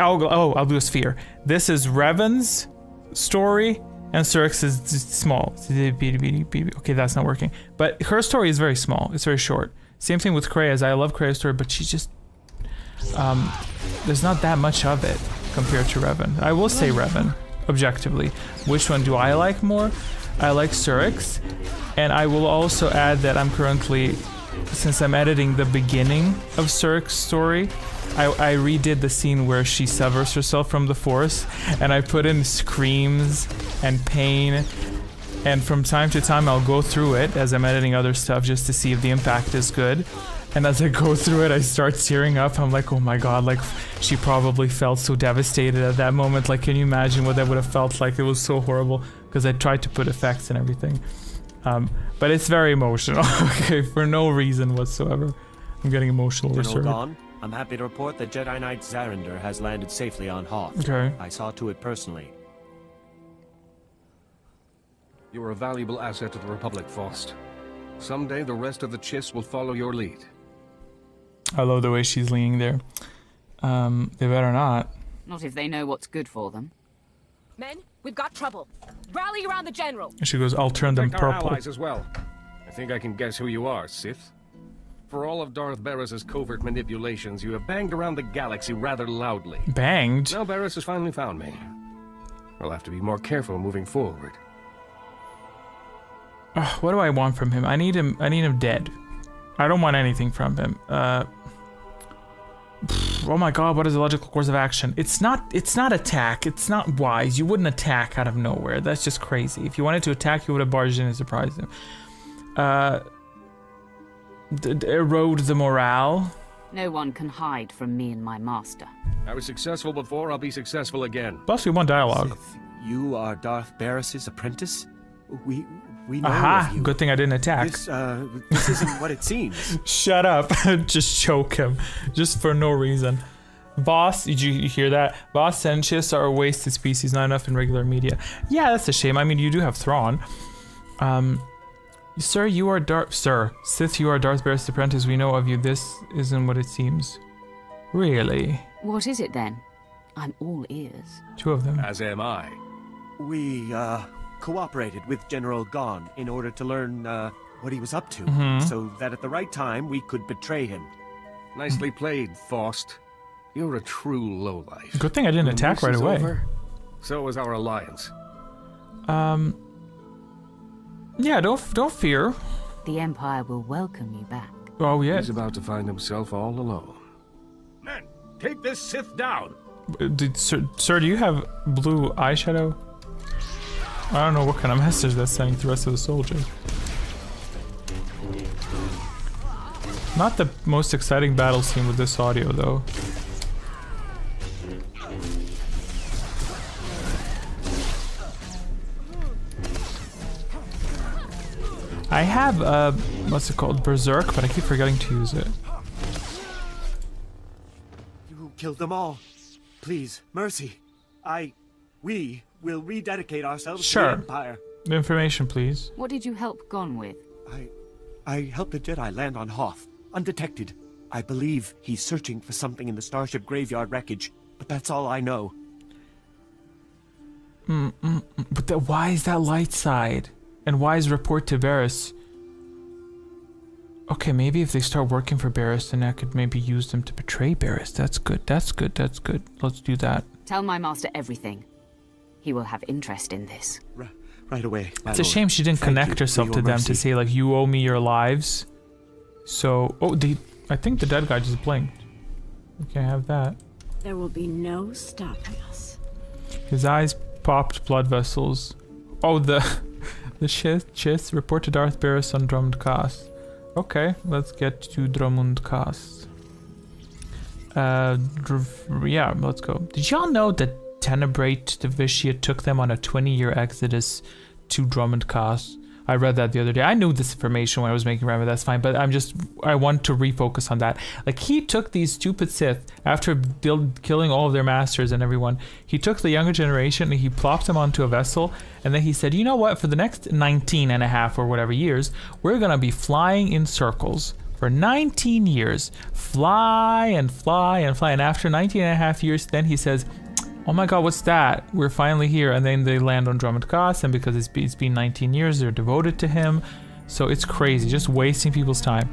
I'll go, oh, I'll do a sphere. This is Revan's story, and Surik's is small. Okay, that's not working. But her story is very small. It's very short. Same thing with Kreia's. I love Kreia's story, but she just um, there's not that much of it compared to Revan. I will say Revan, objectively. Which one do I like more? I like Surik's, and I will also add that I'm currently, since I'm editing the beginning of Surik's story, I, I redid the scene where she severs herself from the force, and I put in screams and pain. And from time to time, I'll go through it as I'm editing other stuff just to see if the impact is good. And as I go through it, I start tearing up. I'm like, oh my god, like she probably felt so devastated at that moment. Like, can you imagine what that would have felt like? It was so horrible because I tried to put effects and everything. Um, but it's very emotional, [LAUGHS] okay, for no reason whatsoever. I'm getting emotional. General I'm happy to report that Jedi Knight Zarander has landed safely on Hoth. Okay. I saw to it personally. You're a valuable asset to the Republic, Faust. Someday the rest of the Chiss will follow your lead. I love the way she's leaning there. Um, they better not. Not if they know what's good for them. Men, we've got trouble. Rally around the general. And she goes, I'll turn them Protect our purple. allies as well. I think I can guess who you are, Sith. For all of Darth Baras's covert manipulations, you have banged around the galaxy rather loudly. Banged? Now Baras has finally found me. We'll have to be more careful moving forward. Ugh, what do I want from him? I need him. I need him dead. I don't want anything from him. Uh. pff, Oh my god, what is the logical course of action? It's not it's not attack. It's not wise. You wouldn't attack out of nowhere. That's just crazy. If you wanted to attack, you would have barged in and surprised him. Uh erode the morale. No one can hide from me and my master. I was successful before, I'll be successful again. Plus we want dialogue. Sith, you are Darth Baras's apprentice? We we know Aha! of you. Good thing I didn't attack. This uh this isn't what it [LAUGHS] seems. Shut up. [LAUGHS] just choke him. Just for no reason. Boss, did you hear that? Voss Sentius are a wasted species, not enough in regular media. Yeah, that's a shame. I mean, you do have Thrawn. Um, sir, you are Darth. Sir, Sith, you are Darth Baras' apprentice. We know of you. This isn't what it seems. Really? What is it then? I'm all ears. Two of them. As am I. We uh cooperated with General Gon in order to learn uh what he was up to, Mhm. so that at the right time we could betray him. Nicely played, Faust. You're a true lowlife. Good thing I didn't When attack right away. over, so was our alliance. Um. Yeah, don't don't fear. The Empire will welcome you back. Oh yeah. He's about to find himself all alone. Men, take this Sith down. Uh, Did, sir, sir, do you have blue eyeshadow? I don't know what kind of message that's sending to the rest of the soldiers. Not the most exciting battle scene with this audio, though. I have, a what's it called? Berserk, but I keep forgetting to use it. You killed them all. Please, mercy. I we will rededicate ourselves to the Empire. Information, please. What did you help Gon with? I I helped a Jedi land on Hoth, undetected. I believe he's searching for something in the Starship graveyard wreckage, but that's all I know. Mm, mm, mm. But that, why is that light side? And Wise report to Baras? Okay, maybe if they start working for Baras, then I could maybe use them to betray Baras. That's good. That's good. That's good. Let's do that. Tell my master everything. He will have interest in this. Right away. my It's a shame she didn't Thank connect herself to them mercy. to say like you owe me your lives. So, oh, the I think the dead guy just blinked. Okay, can't have that. There will be no stopping us. His eyes popped blood vessels. Oh, the the Chiss report to Darth Baras on Dromund Kaas. Okay, let's get to Dromund Kaas. Uh, yeah, let's go. Did y'all know that Tenebrae the Vitiate took them on a 20-year exodus to Dromund Kaas? I read that the other day. I knew this information when I was making Rambo, that's fine, but I'm just, I want to refocus on that. Like, he took these stupid Sith, after killing all of their masters and everyone, he took the younger generation and he plopped them onto a vessel, and then he said, you know what, for the next 19 and a half or whatever years, we're gonna be flying in circles. For 19 years, fly and fly and fly. And after 19 and a half years, then he says, oh my god, what's that? We're finally here. And then they land on Dromund Kaas, and because it's been, it's been 19 years, they're devoted to him. So it's crazy, just wasting people's time.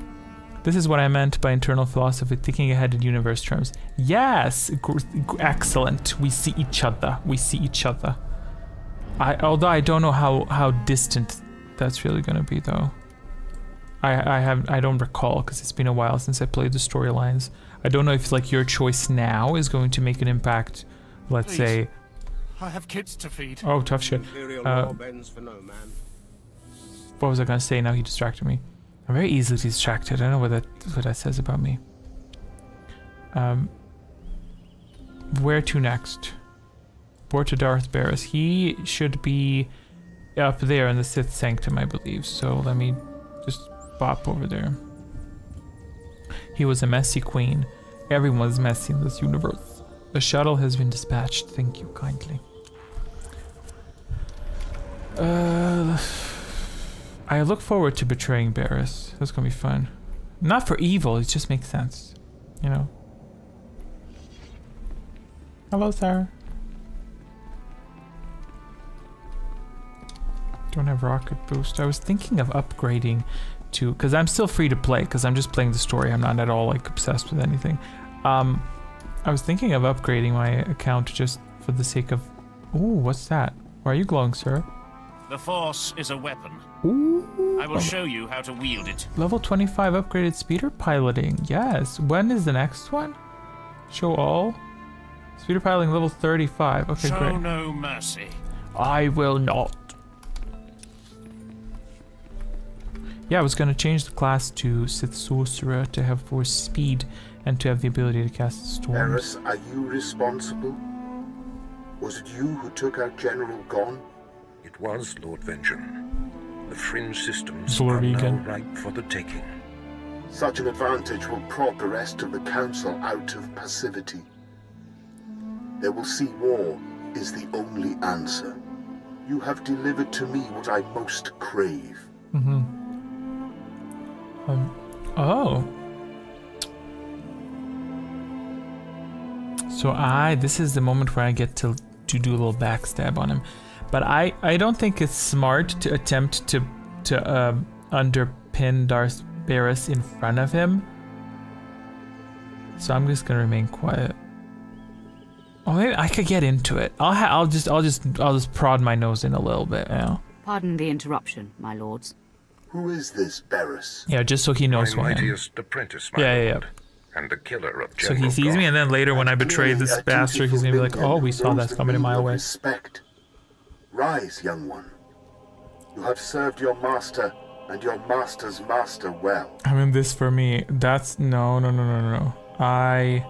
This is what I meant by internal philosophy, thinking ahead in universe terms. Yes, excellent. We see each other. We see each other. I, although I don't know how how distant that's really gonna be, though. I I have I don't recall because it's been a while since I played the storylines. I don't know if like your choice now is going to make an impact. Let's Please. say. I have kids to feed. Oh, tough shit. Uh, for no man. what was I gonna say? Now he distracted me. I'm very easily distracted. I don't know what that what that says about me. Um, where to next? Where to Darth Baras? He should be up there in the Sith Sanctum, I believe. So let me just bop over there. He was a messy queen. Everyone's messy in this universe. The shuttle has been dispatched. Thank you kindly. Uh, I look forward to betraying Baras. That's gonna be fun. Not for evil, it just makes sense. You know. Hello, sir. Don't have rocket boost. I was thinking of upgrading to because I'm still free to play because I'm just playing the story. I'm not at all like obsessed with anything. Um, I was thinking of upgrading my account just for the sake of. Ooh, what's that? Why are you glowing, sir? The Force is a weapon. Ooh. I will show you how to wield it. Level 25 upgraded speeder piloting. Yes. When is the next one? Show all. Speeder piloting level 35. Okay, Show great. Show no mercy. I will not. Yeah, I was gonna change the class to Sith Sorcerer to have force speed and to have the ability to cast storms. Eris, are you responsible? Was it you who took out General Gon? It was Lord Vengean. The fringe systems Zorvegan. are now ripe for the taking. Such an advantage will prod the rest of the Council out of passivity. They will see war is the only answer. You have delivered to me what I most crave. Mm-hmm. Um, oh. So I, this is the moment where I get to to do a little backstab on him, but I I don't think it's smart to attempt to to um, underpin Darth Baras in front of him. So I'm just gonna remain quiet. Oh, maybe I could get into it. I'll ha- I'll just I'll just I'll just prod my nose in a little bit. Yeah. Pardon the interruption, my lords. Who is this Baras? Yeah, just so he knows who My I am. mightiest apprentice, my Yeah, yeah, yeah. And the killer of So he sees Gon. me, and then later when I betray this Clearly a bastard, he's gonna be like, "Oh, we saw that coming a meaning mile of away." Respect. Rise, young one. You have served your master and your master's master well. I mean, this for me. That's no, no, no, no, no. I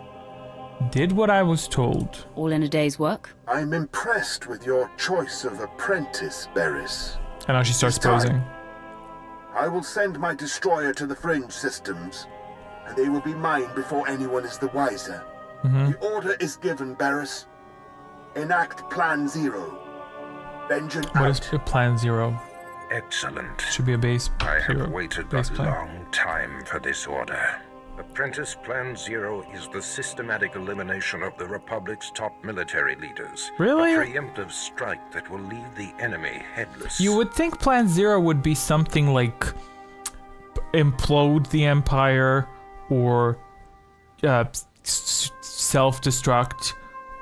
did what I was told. All in a day's work? I'm impressed with your choice of apprentice, Baras. And now she starts posing. I will send my destroyer to the fringe systems, and they will be mine before anyone is the wiser. Mhm. The order is given, Baras. Enact Plan Zero. Vengean What out. is Plan Zero? Excellent. Should be a base. I zero, have waited base a plan. long time for this order. Apprentice Plan Zero is the systematic elimination of the Republic's top military leaders. Really? A preemptive strike that will leave the enemy headless. You would think Plan Zero would be something like implode the Empire or uh, s- self-destruct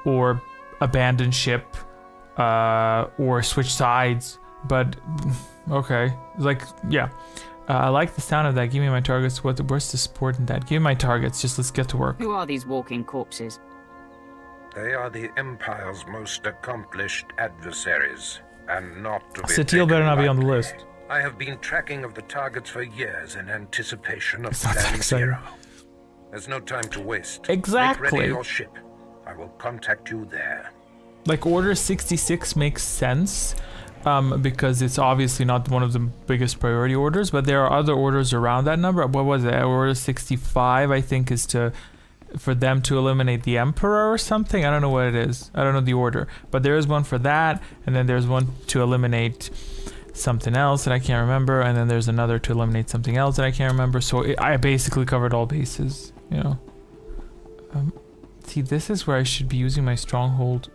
or abandon ship uh, or switch sides. But okay, like yeah, uh, I like the sound of that. Give me my targets. What? Where's the support in that? Give me my targets. Just let's get to work. Who are these walking corpses? They are the Empire's most accomplished adversaries, and not to be Satil better taken not be on the list. I have been tracking of the targets for years in anticipation of It's not that Plan. Zero. There's no time to waste. Exactly. Make ready your ship. I will contact you there. like order 66 makes sense um, because it's obviously not one of the biggest priority orders but there are other orders around that number what was it order 65 i think is to for them to eliminate the emperor or something i don't know what it is i don't know the order but there is one for that and then there's one to eliminate something else that i can't remember and then there's another to eliminate something else that i can't remember. So it, i basically covered all bases you know. Um, see this is where i should be using my stronghold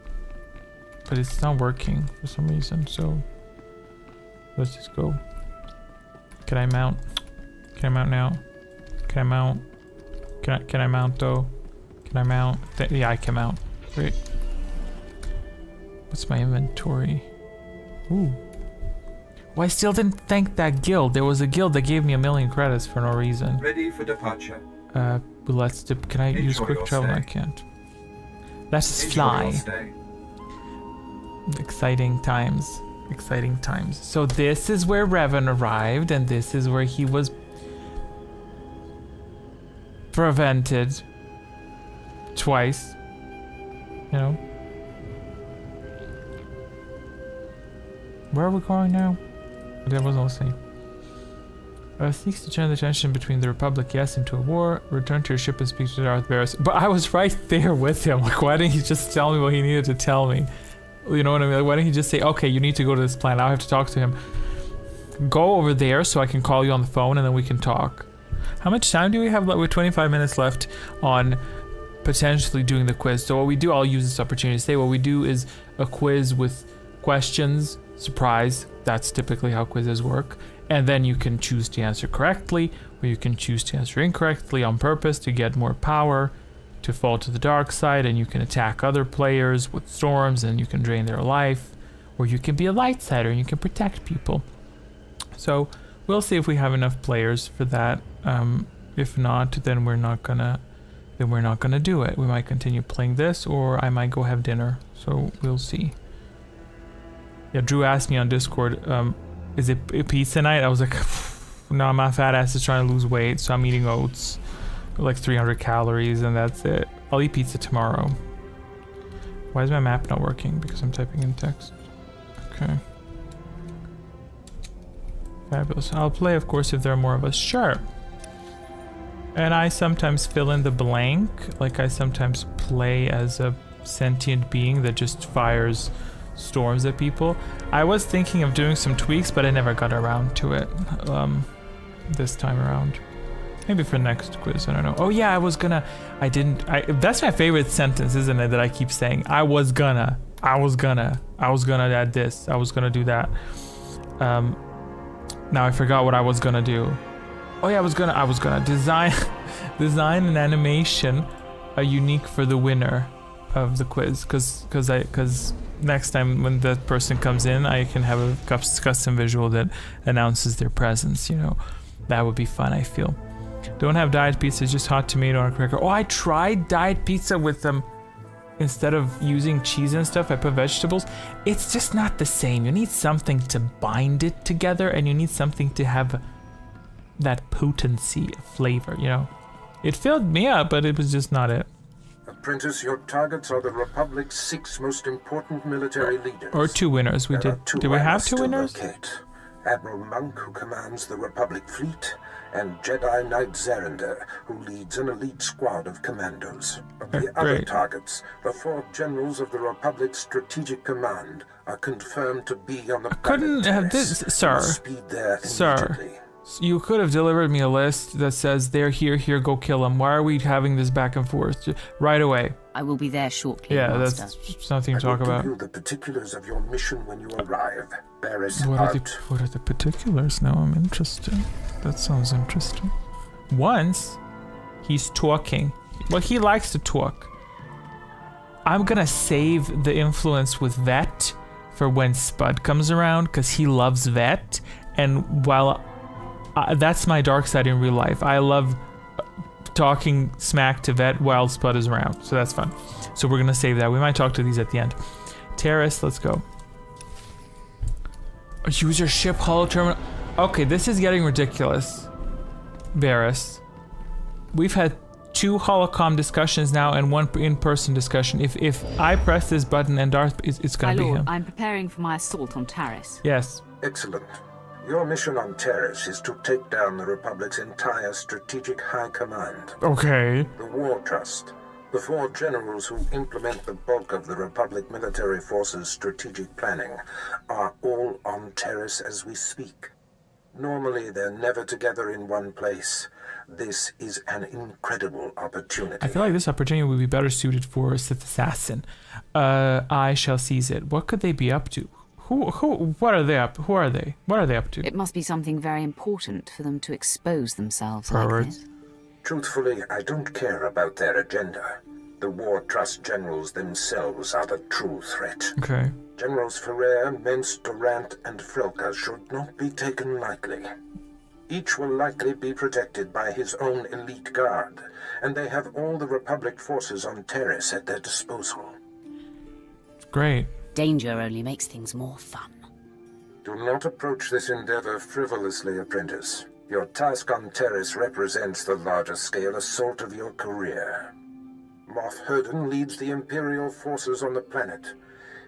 but it's not working for some reason so let's just go. Can i mount? Can i mount now? Can i mount? Can i can i mount though? Can i mount? Th- yeah i can mount. Great. What's my inventory? Ooh well, I still didn't thank that guild. There was a guild that gave me a million credits for no reason. Ready for departure. Uh, let's. Dip- can I use quick travel? stay. I can't. Let's Enjoy fly. Exciting times. Exciting times. So this is where Revan arrived, and this is where he was prevented twice. You know. Where are we going now? I wasn't listening. Uh, seeks to turn the tension between the Republic, yes, into a war. Return to your ship and speak to Darth Baras. But I was right there with him. [LAUGHS] Like, why didn't he just tell me what he needed to tell me? You know what I mean? Like, why didn't he just say, okay, you need to go to this planet. I have to talk to him. Go over there so I can call you on the phone and then we can talk. How much time do we have? Like, we're 25 minutes left on potentially doing the quiz. So what we do, I'll use this opportunity to say, what we do is a quiz with questions surprise. That's typically how quizzes work. And then you can choose to answer correctly, or you can choose to answer incorrectly on purpose to get more power, to fall to the dark side, and you can attack other players with storms and you can drain their life. Or you can be a light sider and you can protect people. So we'll see if we have enough players for that. Um, if not, then we're not gonna then we're not gonna do it. We might continue playing this, or I might go have dinner. So we'll see. Yeah, Drew asked me on Discord, um, is it pizza night? I was like, [LAUGHS] no, my fat ass is trying to lose weight, so I'm eating oats, like 300 calories, and that's it. I'll eat pizza tomorrow. Why is my map not working? Because I'm typing in text. Okay. Fabulous. I'll play, of course, if there are more of us. Sure. And I sometimes fill in the blank. Like, I sometimes play as a sentient being that just fires storms at people. I was thinking of doing some tweaks, but I never got around to it um, this time around. Maybe for next quiz, I don't know. Oh yeah, I was gonna, I didn't, I, that's my favorite sentence, isn't it, that I keep saying? I was gonna, I was gonna, I was gonna add this, I was gonna do that. Um, now I forgot what I was gonna do. Oh yeah, I was gonna, I was gonna design, [LAUGHS] design an animation uh, unique for the winner of the quiz, cause, cause I, cause next time when that person comes in, I can have a custom visual that announces their presence. You know, that would be fun. I feel. Don't have diet pizza, just hot tomato on a cracker. Oh, I tried diet pizza with them. Instead of using cheese and stuff, I put vegetables. It's just not the same. You need something to bind it together, and you need something to have that potency of flavor. You know, it filled me up, but it was just not it. Apprentice, your targets are the Republic's six most important military leaders. Or two winners. We There did. two Did we have two winners? locate. Admiral Monk, who commands the Republic fleet, and Jedi Knight Zarander, who leads an elite squad of commandos. Of the other targets, the four generals of the Republic's strategic command are confirmed to be on the I Couldn't have this, sir. Speed there Sir, immediately. you could have delivered me a list that says they're here, here, go kill them. Why are we having this back and forth Ju- right away? I will be there shortly, Yeah, Master. that's something to I talk will about. give you the particulars of your mission when you arrive. Baras What are the what are the particulars? Now I'm interested. That sounds interesting. Once he's talking. Well, he likes to talk. I'm gonna save the influence with Vette for when Spud comes around because he loves Vette. And while uh, that's my dark side in real life, I love uh, talking smack to Vette while Spud is around. So that's fun. So we're gonna save that. We might talk to these at the end. Taris, let's go. Use your ship holo terminal. Okay, this is getting ridiculous. Varys. We've had two holocom discussions now and one in-person discussion. If if I press this button and Darth, it's, it's gonna be lord, him. I'm preparing for my assault on Taris. Yes. Excellent. Your mission on Taris is to take down the Republic's entire strategic high command. Okay. The War Trust. The four generals who implement the bulk of the Republic military forces' strategic planning are all on Taris as we speak. Normally, they're never together in one place. This is an incredible opportunity. I feel like this opportunity would be better suited for a Sith assassin. Uh, I shall seize it. What could they be up to? Who who? What are they up? Who are they? What are they up to? It must be something very important for them to expose themselves like Perverts. this. Truthfully, I don't care about their agenda. The War Trust generals themselves are the true threat. Okay. Generals Ferrer, Mence, Durant, and Frelka should not be taken lightly. Each will likely be protected by his own elite guard, and they have all the Republic forces on Taris at their disposal. Great. Danger only makes things more fun. Do not approach this endeavor frivolously, apprentice. Your task on Taris represents the larger-scale assault of your career. Moff Herden leads the Imperial forces on the planet.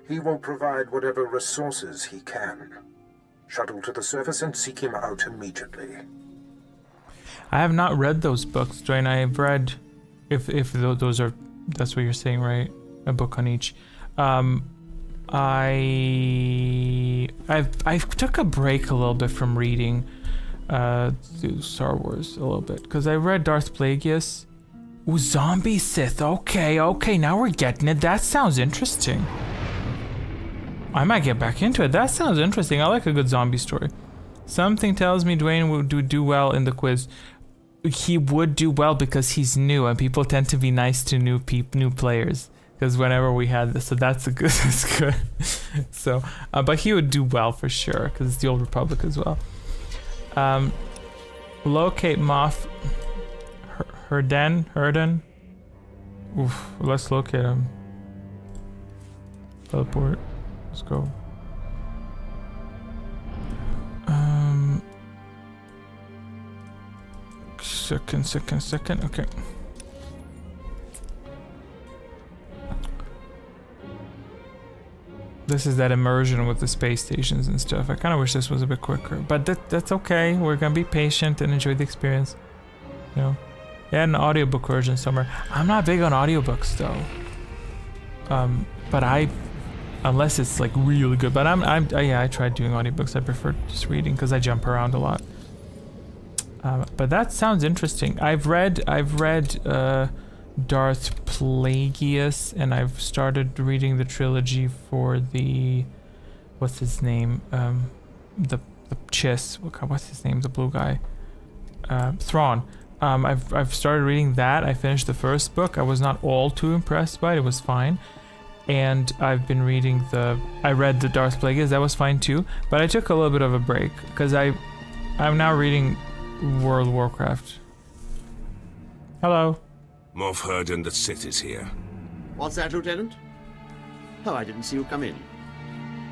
He will provide whatever resources he can. Shuttle to the surface and seek him out immediately. I have not read those books, Dwayne. I've read, if if those are, that's what you're saying, right? A book on each. Um, I I've I took a break a little bit from reading, uh, Star Wars a little bit because I read Darth Plagueis. Ooh, zombie Sith. Okay, okay, now we're getting it. That sounds interesting. I might get back into it. That sounds interesting. I like a good zombie story. Something tells me Dwayne would do, do well in the quiz. He would do well because he's new, and people tend to be nice to new peop, new players. Because whenever we had this, so that's a good, [LAUGHS] that's good. so, uh, but he would do well for sure because it's the old Republic as well. Um, locate Her- Herden. Herden. Oof, let's locate him. Teleport. Let's go. Um. Second, second, second. Okay. This is that immersion with the space stations and stuff. I kind of wish this was a bit quicker, but that that's okay. We're gonna be patient and enjoy the experience. You know, yeah, an audiobook version somewhere. I'm not big on audiobooks though. Um, but I, unless it's like really good. But I'm, I'm, yeah, I tried doing audiobooks. I prefer just reading because I jump around a lot. Um, but that sounds interesting. I've read, I've read uh, Darth Plagueis, and I've started reading the trilogy for the, what's his name? Um, the the Chiss. What's his name? The blue guy. Uh, Thrawn. Um, I've I've started reading that. I finished the first book. I was not all too impressed by it. It was fine. And I've been reading the. I read the Darth Plagueis. That was fine too. But I took a little bit of a break because I, I'm now reading World Warcraft. Hello. Moff Herden the Sith is here. What's that, Lieutenant? Oh, I didn't see you come in.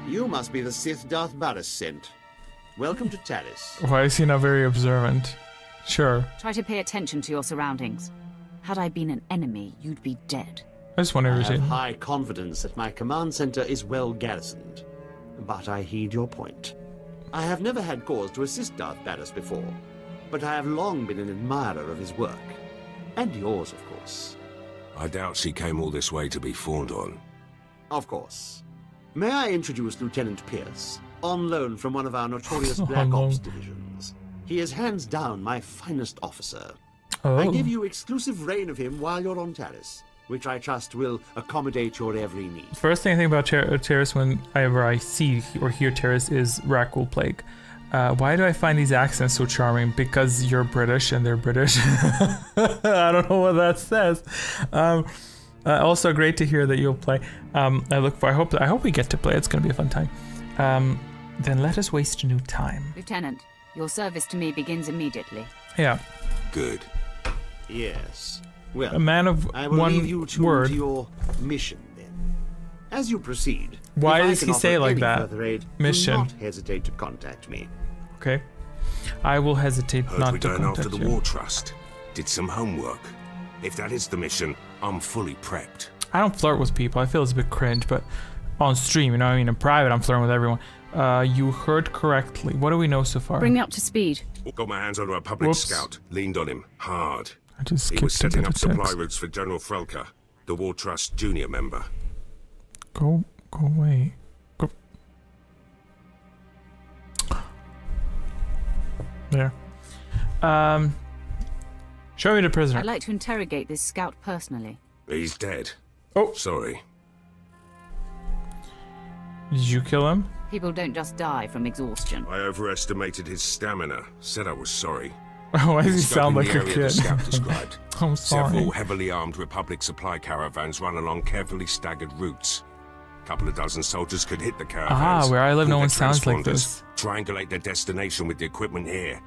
You must be the Sith Darth Baras sent. Welcome to Taris. Why is he not very observant? Sure. Try to pay attention to your surroundings. Had I been an enemy, you'd be dead. I just want to I have irritate. high confidence that my command center is well garrisoned, but I heed your point. I have never had cause to assist Darth Baras before, but I have long been an admirer of his work. And yours, of course. I doubt she came all this way to be fawned on. Of course. May I introduce Lieutenant Pierce, on loan from one of our notorious [LAUGHS] oh, Black. Ops divisions. He is hands down my finest officer. Oh. I give you exclusive reign of him while you're on Taris, which I trust will accommodate your every need. First thing I think about Ter- Taris whenever I see or hear Taris is Rakghoul Plague. Uh, why do I find these accents so charming? Because you're British and they're British. [LAUGHS] I don't know what that says. Um, uh, also, great to hear that you'll play. Um, I look for. I hope. I hope we get to play. It's going to be a fun time. Um, then let us waste no time. Lieutenant, your service to me begins immediately. Yeah. Good. Yes. Well, A man of I will one leave you to, word. your mission then. As you proceed, Why does he say offer like that? Aid, Mission. Do not hesitate to contact me. Okay. I will hesitate Heard not we're to going after contact the you. War Trust. Did some homework. If that is the mission, I'm fully prepped. I don't flirt with people. I feel it's a bit cringe, but on stream, you know, what I mean, in private, I'm flirting with everyone. Uh, you heard correctly. What do we know so far? Bring me up to speed. Got my hands on a Republic Whoops. scout. Leaned on him hard. I just He was setting up supply text. routes for General Frelka, the War Trust junior member. Go, go away. There. Um, show me the prisoner. I'd like to interrogate this scout personally. He's dead. Oh. Sorry. Did you kill him? People don't just die from exhaustion. I overestimated his stamina. Said I was sorry. [LAUGHS] Why does he sound like a kid? Scout [LAUGHS] described. I'm sorry. Several heavily armed Republic supply caravans run along carefully staggered routes. Couple of dozen soldiers could hit the caravans. Ah, where I live, no one sounds like transponders, this. Triangulate their destination with the equipment here.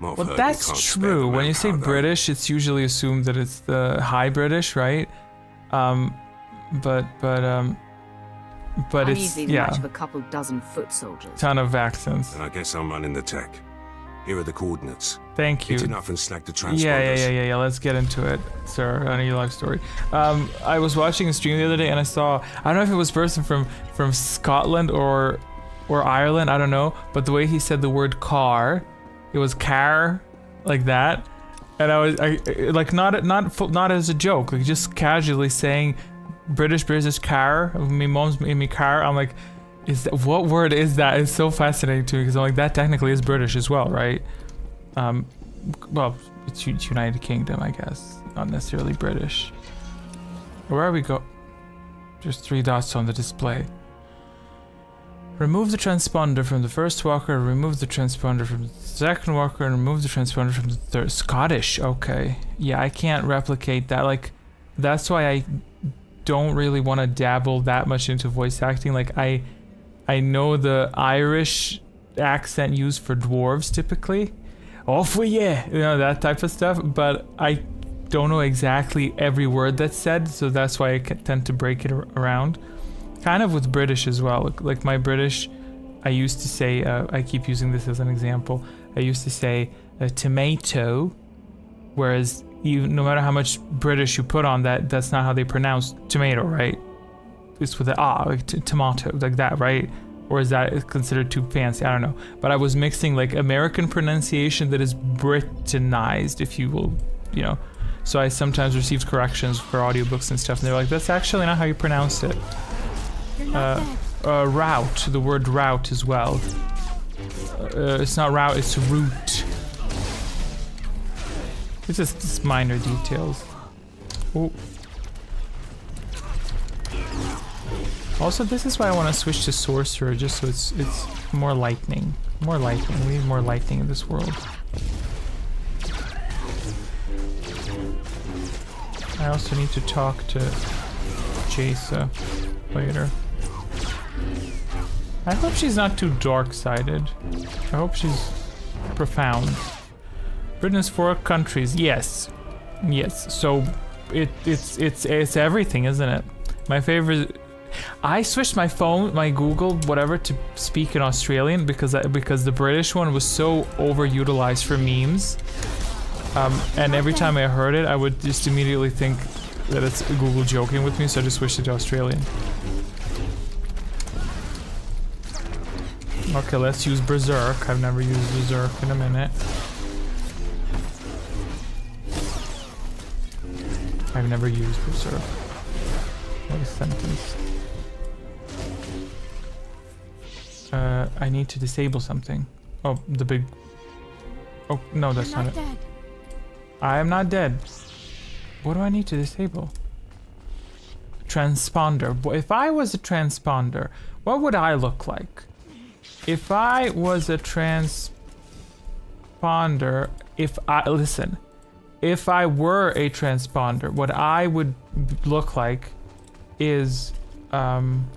Moff Well, that's true. When you say though. British, it's usually assumed that it's the high British, right? Um, but but um, but I'm it's yeah, match of a couple dozen foot soldiers. ton of accents. And I guess I'm running the tech. Here are the coordinates. Thank you. Hit enough and snag the transponders. Yeah, yeah, yeah, yeah, yeah. Let's get into it, sir. On your life story. Um, I was watching a stream the other day, and I saw. I don't know if it was a person from from Scotland or or Ireland. I don't know, but the way he said the word car, it was car, like that, and I was I like not not not as a joke, like just casually saying British British car. My mom's in me car. I'm like. Is that what word is that? It's so fascinating to me because I'm like that technically is British as well, right? Um, well, it's United Kingdom, I guess, not necessarily British. Where are we go? There's three dots on the display. Remove the transponder from the first walker, remove the transponder from the second walker, and remove the transponder from the third. Scottish, okay. Yeah, I can't replicate that. Like, that's why I don't really want to dabble that much into voice acting. Like, I, I know the Irish accent used for dwarves typically. Off with [LAUGHS] yeah, you know that type of stuff. But I don't know exactly every word that's said, so that's why I tend to break it around. Kind of with British as well. Like my British, I used to say. Uh, I keep using this as an example. I used to say a tomato, whereas even no matter how much British you put on that, that's not how they pronounce tomato, right? It's with a ah, like tomato, like that, right? or is that considered too fancy? I don't know. But I was mixing like American pronunciation that is Britanized, if you will, you know. So I sometimes received corrections for audiobooks and stuff, and they're like, "That's actually not how you pronounce it." Uh, uh, route, the word route as well. Uh, it's not route, it's route. It's just, just minor details. Oh. Also, this is why I want to switch to Sorcerer, just so it's it's more lightning. More lightning. We need more lightning in this world. I also need to talk to Jaesa later. I hope she's not too dark-sided. I hope she's profound. Britain is four countries. Yes. Yes. So it it's it's it's everything, isn't it? My favorite I switched my phone, my Google, whatever, to speak in Australian because I, because the British one was so overutilized for memes. Um, and every time I heard it, I would just immediately think that it's Google joking with me, so I just switched it to Australian. Okay, let's use Berserk. I've never used Berserk in a minute. I've never used Berserk. What a sentence. Uh, I need to disable something. Oh, the big... Oh, no, that's not, not, it. Dead. I am not dead. What do I need to disable? Transponder. If I was a transponder, what would I look like? If I was a transponder, if I... Listen. If I were a transponder, what I would look like is... Um,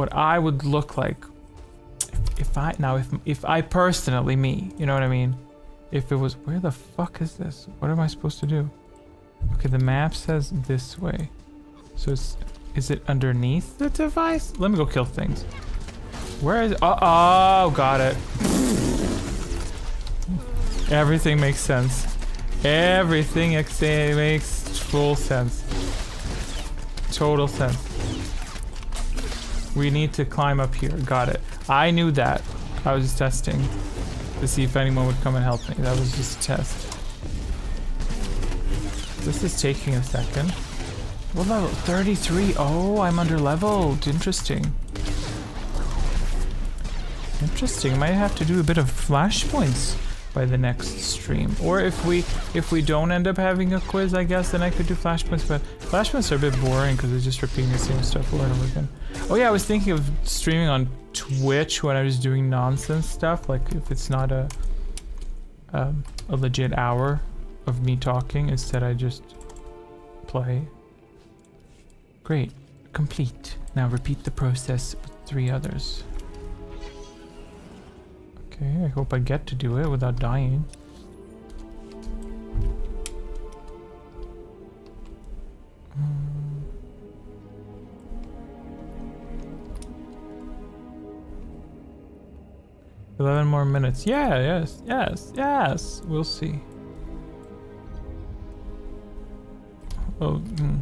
what I would look like if I now if if I personally me, you know what I mean? If it was where the fuck is this? What am I supposed to do? Okay, the map says this way. So it's is it underneath the device? Let me go kill things. Where is? Oh, oh got it. Everything makes sense. Everything makes full sense. Total sense. We need to climb up here. Got it. I knew that. I was just testing to see if anyone would come and help me. That was just a test. This is taking a second. What level? 33. Oh, I'm under leveled. Interesting. Interesting. Might have to do a bit of flashpoints by the next stream. Or if we if we don't end up having a quiz, I guess, then I could do flashpoints. But flashpoints are a bit boring because it's just repeating the same stuff over and over again. Oh yeah, I was thinking of streaming on Twitch when I was doing nonsense stuff. Like if it's not a um, a legit hour of me talking, instead I just play. Great, complete. Now repeat the process with three others. Okay, I hope I get to do it without dying. Hmm. Eleven more minutes. Yeah, yes, yes, yes. We'll see. Oh, mm.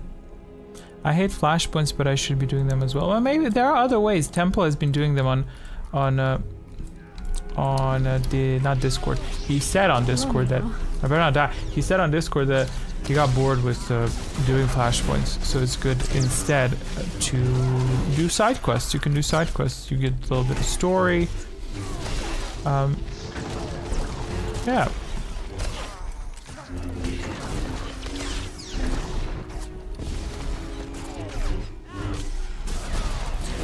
I hate flashpoints, but I should be doing them as well. Well, maybe there are other ways. Temple has been doing them on, on. Uh, on uh, the not Discord. He said on Discord that I better not die. He said on Discord that he got bored with uh, doing flashpoints, so it's good instead uh, to do side quests. You can do side quests. You get a little bit of story. Um, yeah.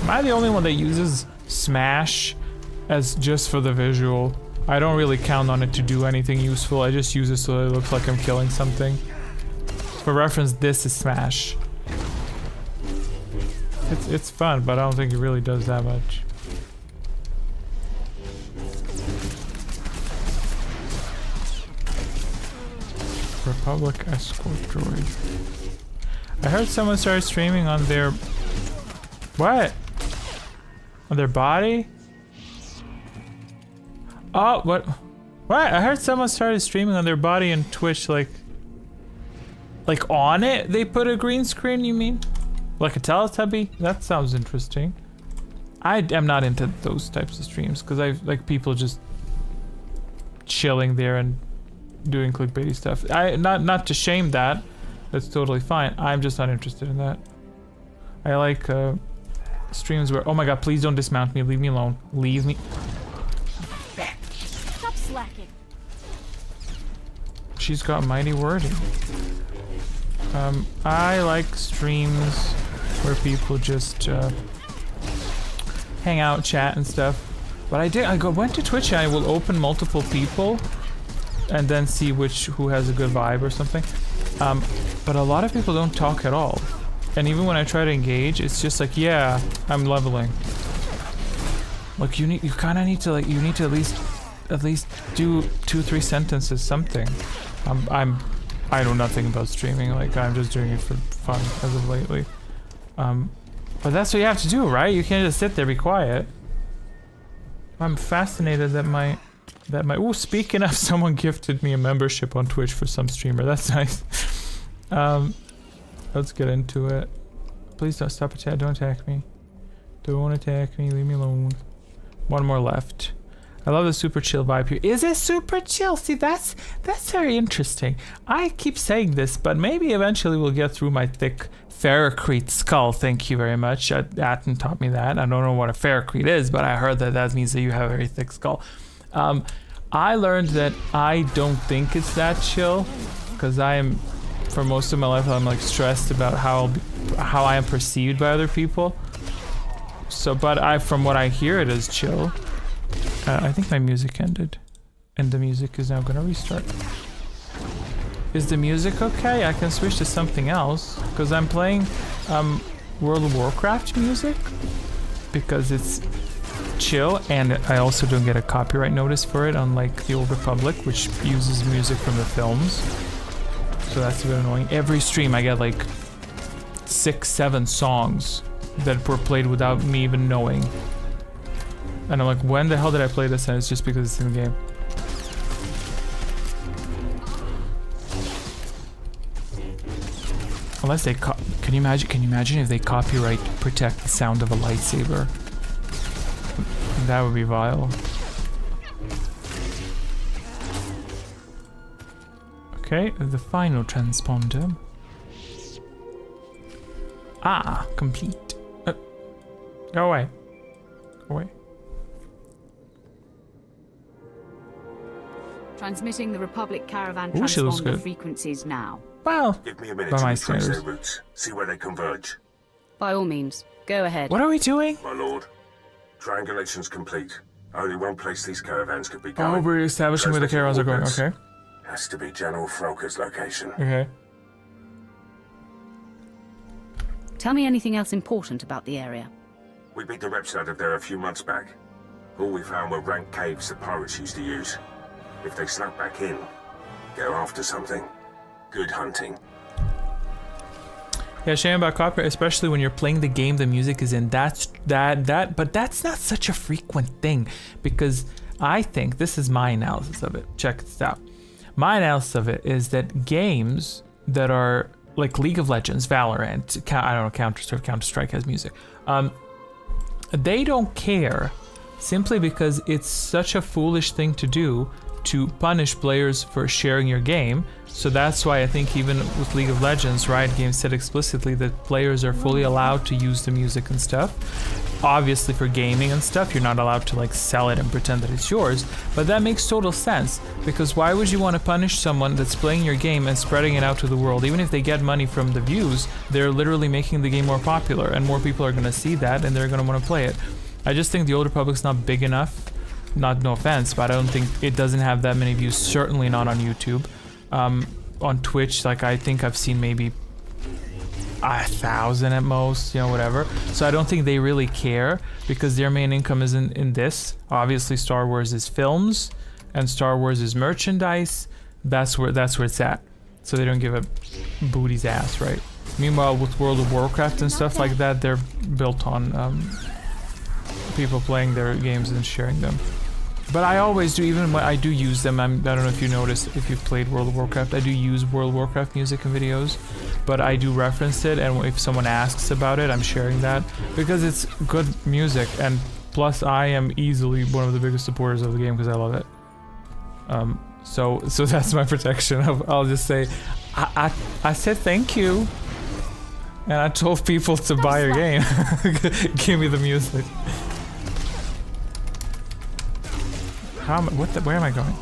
Am I the only one that uses Smash as just for the visual? I don't really count on it to do anything useful. I just use it so it looks like I'm killing something. For reference, this is Smash. It's it's fun, but I don't think it really does that much. Republic escort droid. I heard someone started streaming on their what? On their body? Oh, what? What? I heard someone started streaming on their body and Twitch, like, like on it. They put a green screen. You mean, like a Teletubby? That sounds interesting. I am not into those types of streams because I like people just chilling there and doing clickbaity stuff. I not not to shame that. That's totally fine. I'm just not interested in that. I like uh, streams where, oh my god, please don't dismount me. Leave me alone. Leave me. She's got mighty wording. Um, I like streams where people just uh, hang out, chat, and stuff. But I did. I go went to Twitch. and I will open multiple people, and then see which who has a good vibe or something. Um, but a lot of people don't talk at all. And even when I try to engage, it's just like, yeah, I'm leveling. Like you need, you kind of need to like, you need to at least, at least do two, three sentences, something. I'm, I'm, I know nothing about streaming. Like I'm just doing it for fun as of lately. Um, but that's what you have to do, right? You can't just sit there, be quiet. I'm fascinated that my, that my. Oh, speaking of, [LAUGHS] someone gifted me a membership on Twitch for some streamer. That's [LAUGHS] nice. Um, let's get into it. Please don't stop attack. Don't attack me. Don't attack me. Leave me alone. One more left. I love the super chill vibe here. Is it super chill? See, that's that's very interesting. I keep saying this, but maybe eventually we'll get through my thick ferrocrete skull. Thank you very much. Uh, Atten taught me that. I don't know what a ferrocrete is, but I heard that that means that you have a very thick skull. Um, I learned that I don't think it's that chill because I am for most of my life I'm like stressed about how how I am perceived by other people. So, but I, from what I hear, it is chill. Uh, I think my music ended, and the music is now gonna restart. Is the music okay? I can switch to something else because I'm playing um, World of Warcraft music because it's chill, and I also don't get a copyright notice for it, unlike the Old Republic, which uses music from the films so that's a bit annoying. Every stream I get like six, seven songs that were played without me even knowing. And I'm like, when the hell did I play this? And it's just because it's in the game. Unless they can you imagine? Can you imagine if they copyright protect the sound of a lightsaber? That would be vile. Okay, the final transponder. Ah, complete. Uh, go away. Go away. Transmitting the Republic Caravan Ooh, she looks transponder good. frequencies now. Well, Give me a minute by to my retrace their routes. See where they converge. By all means, go ahead. What are we doing? My lord. Triangulation's complete. Only one place these caravans could be going. Oh, going. we're establishing where the caravans are going. Okay. Has to be General Frelka's location. Okay. Tell me anything else important about the area. We beat the reps out of there a few months back. All we found were rank caves the pirates used to use. If they snuck back in, go after something. Good hunting. Yeah, shame about copyright, especially when you're playing the game the music is in. That's that that, but that's not such a frequent thing because I think this is my analysis of it. Check this out. My analysis of it is that games that are like League of Legends, Valorant, I don't know, Counter Strike, Counter Strike has music. Um, they don't care simply because it's such a foolish thing to do to punish players for sharing your game. So that's why I think even with League of Legends, Riot Games said explicitly that players are fully allowed to use the music and stuff. Obviously for gaming and stuff, you're not allowed to like sell it and pretend that it's yours, but that makes total sense because why would you want to punish someone that's playing your game and spreading it out to the world? Even if they get money from the views, they're literally making the game more popular and more people are going to see that and they're going to want to play it. I just think the Old Republic's not big enough. Not no offense, but I don't think it doesn't have that many views. Certainly not on YouTube. Um, on Twitch, like I think I've seen maybe a thousand at most, you know, whatever. So I don't think they really care because their main income is in, in this. Obviously, Star Wars is films, and Star Wars is merchandise. That's where that's where it's at. So they don't give a booty's ass, right? Meanwhile, with World of Warcraft and stuff like that, they're built on um, people playing their games and sharing them. But I always do, even when I do use them, I'm, I don't know if you noticed, if you've played World of Warcraft, I do use World of Warcraft music in videos, but I do reference it, and if someone asks about it, I'm sharing that, because it's good music, and plus I am easily one of the biggest supporters of the game because I love it. Um, so, so [LAUGHS] that's my protection. I'll just say, I, I, I said thank you, and I told people to buy your game. [LAUGHS] Give me the music. How am what the, where am I going?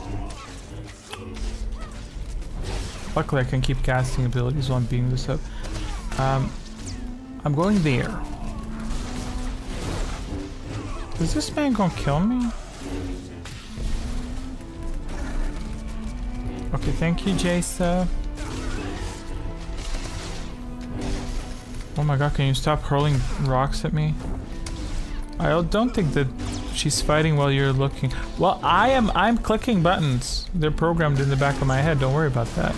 Luckily I can keep casting abilities while I'm beating this up. Um, I'm going there. Is this man gonna kill me? Okay, thank you, Jason. Oh my god, can you stop hurling rocks at me? I don't think that she's fighting while you're looking. Well, I am I'm clicking buttons. They're programmed in the back of my head. Don't worry about that.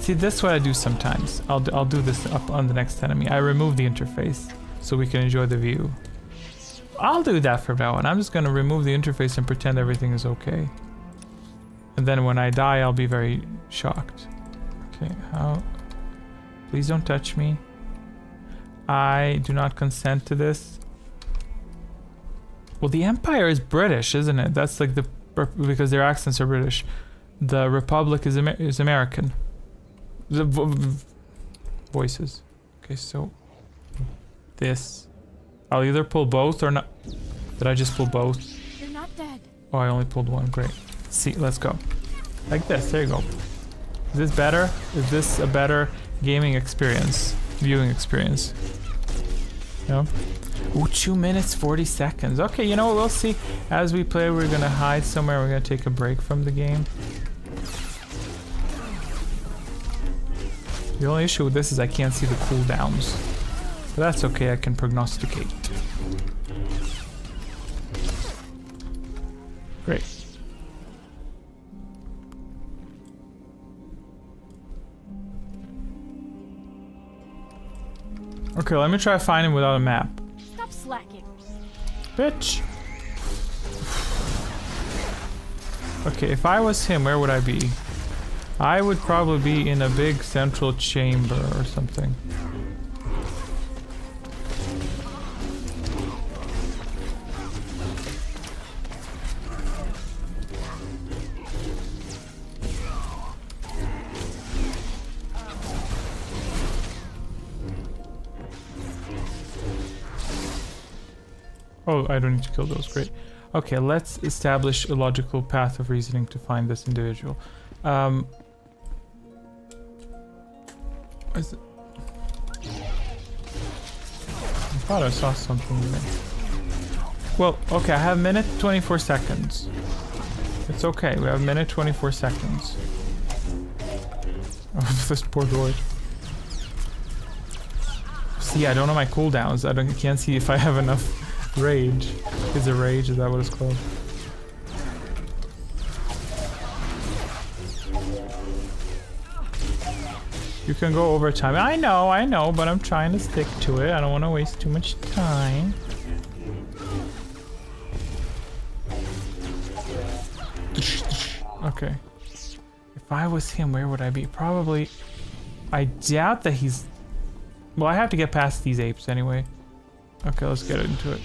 See, that's what I do sometimes. I'll, I'll do this up on the next enemy. I remove the interface so we can enjoy the view. I'll do that from now on. I'm just gonna remove the interface and pretend everything is okay. And then when I die, I'll be very shocked. Okay, how... Please don't touch me. I do not consent to this. Well, the Empire is British, isn't it? That's like the... Because their accents are British. The Republic is, Amer is American. The voices. Okay, so... This. I'll either pull both or not. Did I just pull both? You're not dead. Oh, I only pulled one. Great. See, let's go. Like this. There you go. Is this better? Is this a better gaming experience? Viewing experience? No? Ooh, 2 minutes 40 seconds. Okay, you know what? We'll see. As we play, we're gonna hide somewhere. We're gonna take a break from the game. The only issue with this is I can't see the cooldowns. But that's okay, I can prognosticate. Great. Okay, let me try finding without a map. Stop slacking. Bitch. Okay, if I was him, where would I be? I would probably be in a big central chamber or something. Oh, I don't need to kill those. Great. Okay, let's establish a logical path of reasoning to find this individual. Um, is it? I thought I saw something there. Well, okay, I have a minute 24 seconds. It's okay, we have a minute 24 seconds. [LAUGHS] Oh, this poor droid. See, I don't know my cooldowns. I don't can't see if I have enough rage. Is it rage? Is that what it's called? You can go over time. I know, I know, but I'm trying to stick to it. I don't want to waste too much time. Okay. If I was him, where would I be? Probably... I doubt that he's... Well, I have to get past these apes anyway. Okay, let's get into it.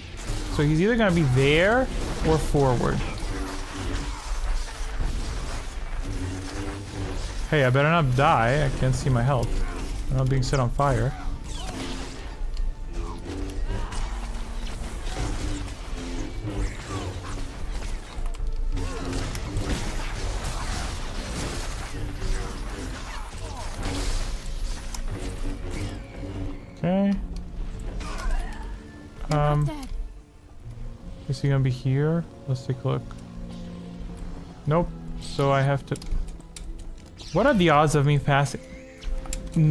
So he's either gonna be there or forward. Hey, I better not die. I can't see my health. I'm not being set on fire. He gonna be here? Let's take a look. Nope. So I have to. What are the odds of me passing?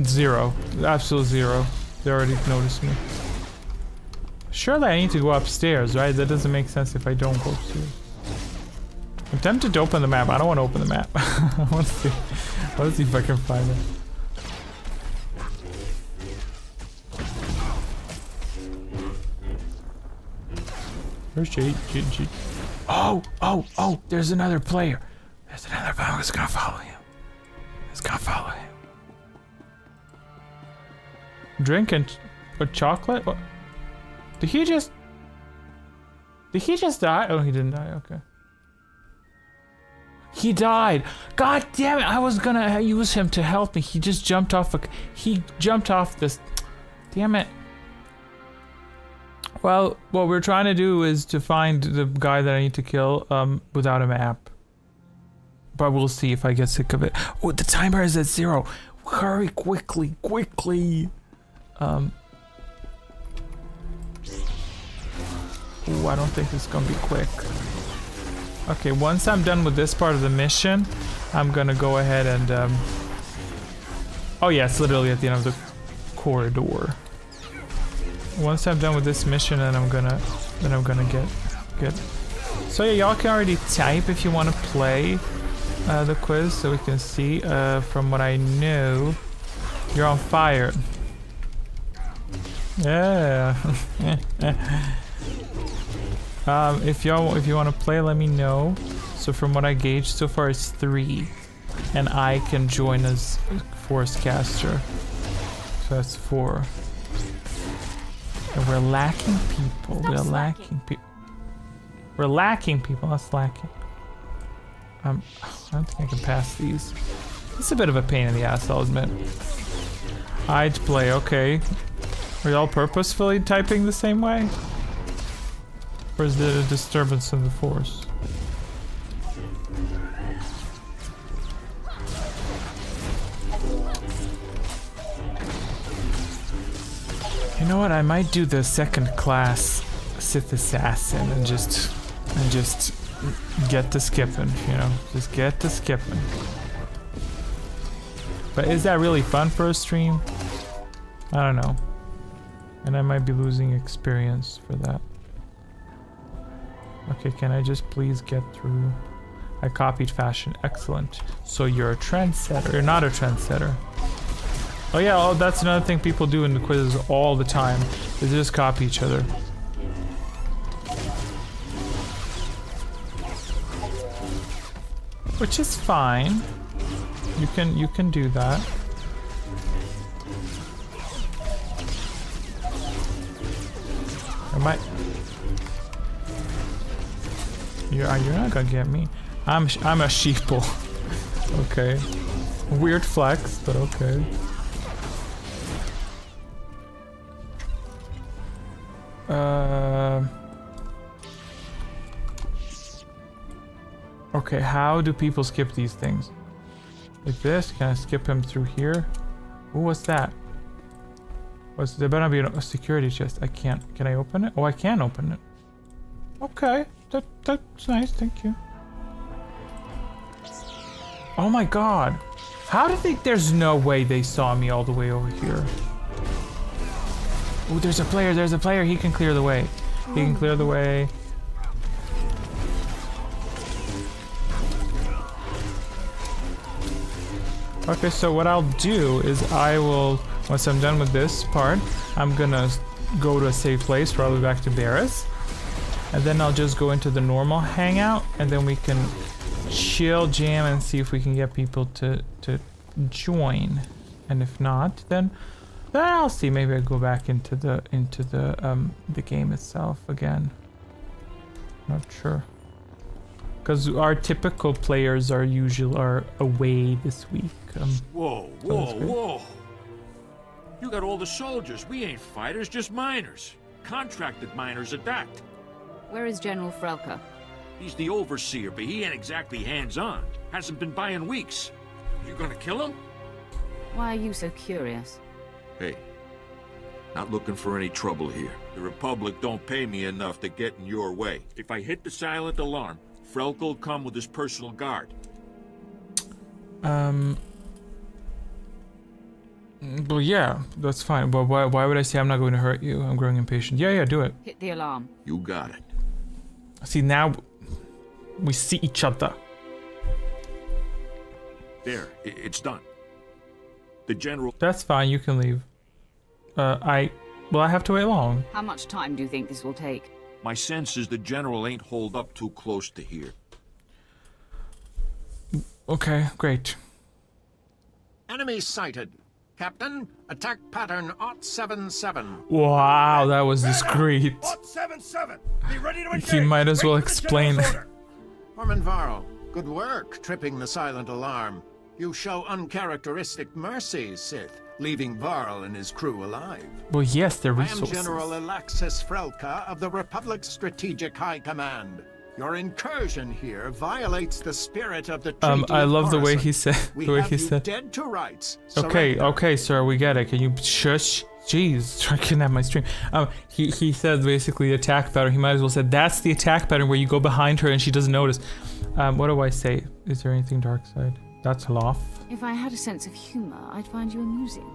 Zero. Absolute zero. They already noticed me. Surely I need to go upstairs, right? That doesn't make sense if I don't go upstairs. I'm tempted to open the map. I don't want to open the map. [LAUGHS] I want to see. I want to see if I can find it. Where's J, J, J? Oh, oh, oh, there's another player. There's another player who's gonna follow him. It's gonna follow him. Drinking a chocolate? What? Did he just... Did he just die? Oh, he didn't die, okay. He died. God damn it, I was gonna use him to help me. He just jumped off a... He jumped off this... Damn it. Well, what we're trying to do is to find the guy that I need to kill um, without a map. But we'll see if I get sick of it. Oh, the timer is at zero. Hurry quickly, quickly. Um. Ooh, I don't think it's gonna be quick. Okay, once I'm done with this part of the mission, I'm gonna go ahead and um. Oh yeah, it's literally at the end of the corridor once I'm done with this mission, then I'm gonna, then I'm gonna get, get. So yeah, y'all can already type if you want to play uh, the quiz, so we can see. Uh, from what I know, you're on fire. Yeah. [LAUGHS] um, if y'all, if you want to play, let me know. So from what I gauged so far, it's three, and I can join as force caster. So that's four. And we're lacking people. We're lacking people. We're lacking people. That's lacking. Um, I don't think I can pass these. It's a bit of a pain in the ass, I'll admit. I'd play, okay. Are y'all purposefully typing the same way? Or is there a disturbance in the force? Know what? I might do the second class Sith Assassin and just and just get to skipping, you know? Just get to skipping. But is that really fun for a stream? I don't know. And I might be losing experience for that. Okay, can I just please get through? I copied fashion. Excellent. So you're a trendsetter. You're not a trendsetter. Oh yeah, oh, that's another thing people do in the quizzes all the time. Is just copy each other. Which is fine. You can you can do that. I might. You're uh, you're not gonna get me. I'm I'm a sheeple. [LAUGHS] okay. Weird flex, but okay. Uh, okay, how do people skip these things? Like this? Can I skip him through here? Ooh, what's that? What's there better be a security chest? I can't. Can I open it? Oh, I can open it. Okay, that that's nice. Thank you. Oh my god. How did they? There's no way they saw me all the way over here. Oh, there's a player, there's a player. He can clear the way. He can clear the way. Okay, so what I'll do is I will, once I'm done with this part, I'm gonna go to a safe place, probably back to Baras. And then I'll just go into the normal hangout, and then we can chill, jam, and see if we can get people to, to join. And if not, then then I'll see. Maybe I go back into the into the um the game itself again. Not sure. Because our typical players are usually are away this week. Um, Whoa, whoa, that's great. whoa. You got all the soldiers. We ain't fighters, just miners. Contracted miners at that. Where is General Frelka? He's the overseer, but he ain't exactly hands-on. Hasn't been by in weeks. You gonna kill him? Why are you so curious? Hey, not looking for any trouble here. The Republic don't pay me enough to get in your way. If I hit the silent alarm, Frelk'll come with his personal guard. Um. Well, yeah, that's fine. But why, why would I say I'm not going to hurt you? I'm growing impatient. Yeah, yeah, do it. Hit the alarm. You got it. See, now we see each other. There, it's done. The General... That's fine. You can leave. Uh, I. Will I have to wait long? How much time do you think this will take? My sense is the General ain't holed up too close to here. Okay, great. Enemy sighted. Captain, attack pattern OT 77. Wow, that was discreet. seven seven. Be ready to He might as well explain. [LAUGHS] Orman Varro, good work tripping the silent alarm. You show uncharacteristic mercy, Sith, leaving Varl and his crew alive. Well, yes, they're I am. General Alexis Frelka of the Republic's Strategic High Command. Your incursion here violates the spirit of the Treaty Um, I love the way he said. We [LAUGHS] The way have he said. dead to rights. Okay, Surrender. okay, sir, we get it. Can you shush? Jeez, [LAUGHS] try to have my stream. Um, he he said basically the attack pattern. He might as well said that's the attack pattern where you go behind her and she doesn't notice. Um, what do I say? Is there anything dark side? That's a laugh. If I had a sense of humor, I'd find you amusing.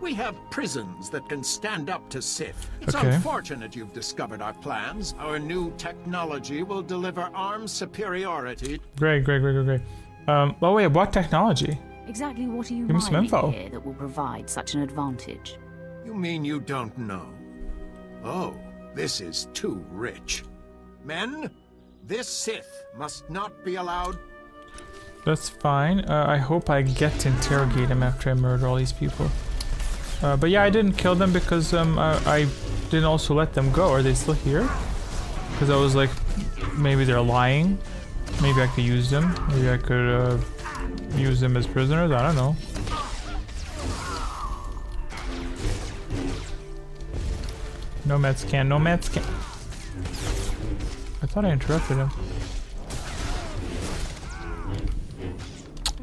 We have prisons that can stand up to Sith. It's Okay. unfortunate you've discovered our plans. Our new technology will deliver arms superiority. Great, great, great, great, great. Um, oh wait, what technology? Exactly what are you Give me some info. here that will provide such an advantage? You mean you don't know? Oh, this is too rich. Men, this Sith must not be allowed. That's fine. Uh, I hope I get to interrogate him after I murder all these people. Uh, but yeah, I didn't kill them because um, I, I didn't also let them go. Are they still here? Because I was like, maybe they're lying. Maybe I could use them. Maybe I could uh, use them as prisoners. I don't know. Nomad scan. Nomad scan. I thought I interrupted him.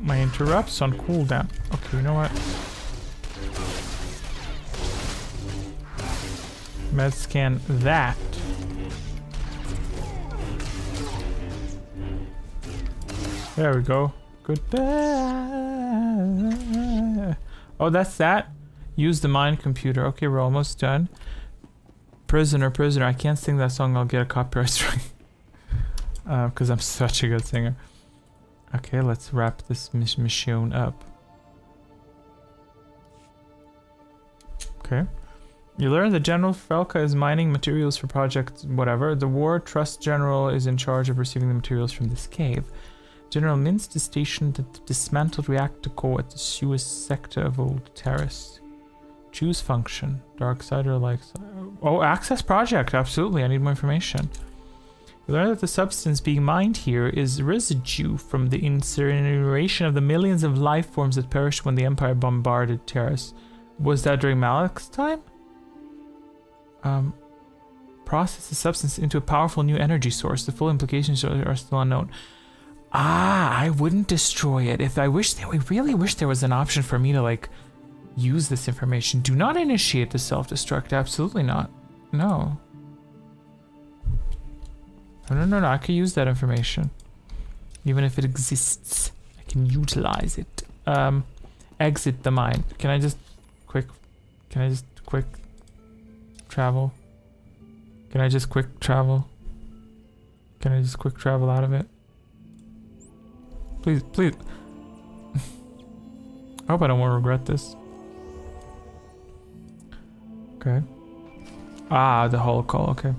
My interrupts on cooldown. Okay, you know what? Med scan that. There we go. Goodbye. Oh, that's that? Use the mind computer. Okay, we're almost done. Prisoner, prisoner. I can't sing that song. I'll get a copyright [LAUGHS] strike. Uh, because I'm such a good singer. Okay, let's wrap this mis- mission up. Okay. You learn that General Frelka is mining materials for project whatever. The War Trust General is in charge of receiving the materials from this cave. General Minst is stationed at the dismantled reactor core at the Suez sector of Old Taris. Choose function. Dark side or light side. Oh, access project. Absolutely. I need more information. You learn that the substance being mined here is residue from the incineration of the millions of life forms that perished when the Empire bombarded Taris. Was that during Malak's time? Um, process the substance into a powerful new energy source. The full implications are, still unknown. Ah, I wouldn't destroy it. If I wish, I really wish there was an option for me to like use this information. Do not initiate the self-destruct. Absolutely not. No. No, no, no, no. I can use that information. Even if it exists, I can utilize it. Um, exit the mine. Can I just quick? Can I just quick travel? Can I just quick travel? Can I just quick travel out of it? Please, please. [LAUGHS] I hope I don't want to regret this. Okay. Ah, the whole call. Okay.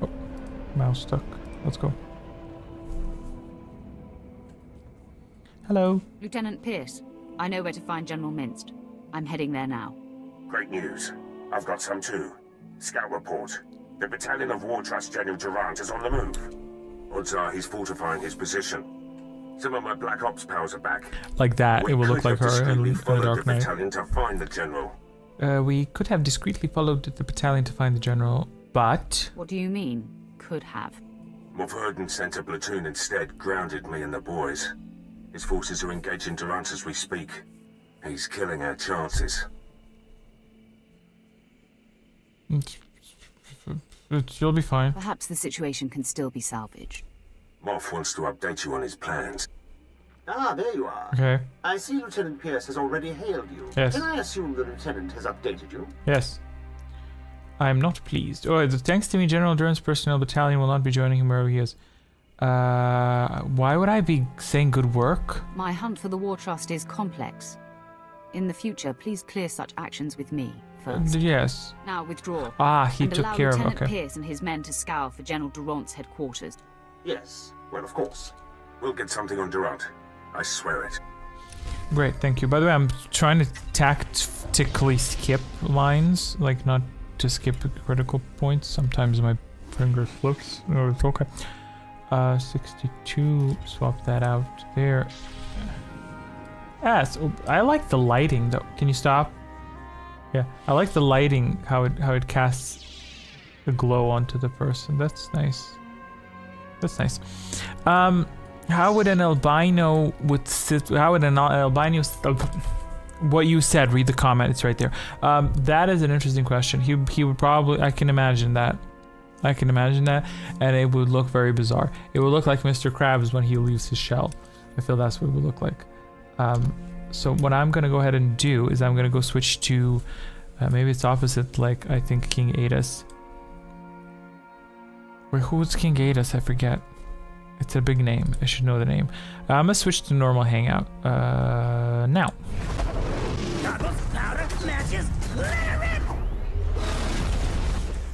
Oh, mouse stuck. Let's go. Hello. Lieutenant Pierce, I know where to find General Minst. I'm heading there now. Great news. I've got some too. Scout report. The battalion of War Trust General Durant is on the move. Odds are he's fortifying his position. Some of my Black Ops pals are back. Like that, We it will look could like have her in, discreetly in the followed Dark Knight. battalion to find the general. Uh, we could have discreetly followed the battalion to find the general, but What do you mean, could have? Moff Herden sent a platoon instead, grounded me and the boys. His forces are engaging Durant as we speak. He's killing our chances. it's, it's, you'll be fine. Perhaps the situation can still be salvaged. Moff wants to update you on his plans. Ah, there you are. Okay. I see Lieutenant Pierce has already hailed you. Yes. Can I assume the Lieutenant has updated you? Yes. I am not pleased. Oh, the- thanks to me, General Durant's personnel battalion will not be joining him wherever he is. Uh, why would I be saying good work? My hunt for the War Trust is complex. In the future, please clear such actions with me Uh, first. yes. Now withdraw. Ah, he and took allow care of- Lieutenant okay. Pierce and his men to scour for General Durant's headquarters. Yes. Well, of course. We'll get something on Durant. I swear it. Great, thank you. By the way, I'm trying to tactically skip lines, like not to skip critical points. Sometimes my finger slips. Oh, it's okay. Uh, 62. Swap that out there. Yes, oh, I like the lighting though. Can you stop? Yeah, I like the lighting. How it how it casts the glow onto the person. That's nice. That's nice. Um, how would an albino would sit? How would an al- albino? What you said. Read the comment. It's right there. Um, that is an interesting question. He he would probably. I can imagine that. I can imagine that, and it would look very bizarre. It would look like Mr. Krabs when he leaves his shell. I feel that's what it would look like. Um, so what I'm gonna go ahead and do is I'm gonna go switch to uh, maybe it's opposite. Like I think King Adas. Wait, who's King Adas? I forget. It's a big name. I should know the name. Uh, I'm gonna switch to normal hangout. Uh, now.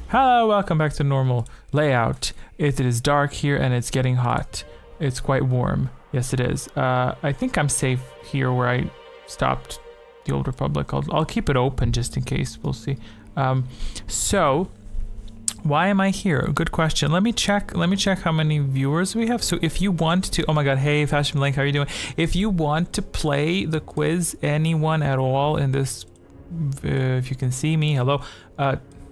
Hello, welcome back to normal layout. It is dark here and it's getting hot. It's quite warm. Yes, it is. Uh, I think I'm safe here where I stopped the Old Republic. I'll, I'll keep it open just in case. We'll see. Um, so, why am I here? Good question. Let me check. Let me check how many viewers we have. So if you want to, oh my God, hey Fashion Link, how are you doing? If you want to play the quiz, anyone at all in this, uh, if you can see me, hello. Uh,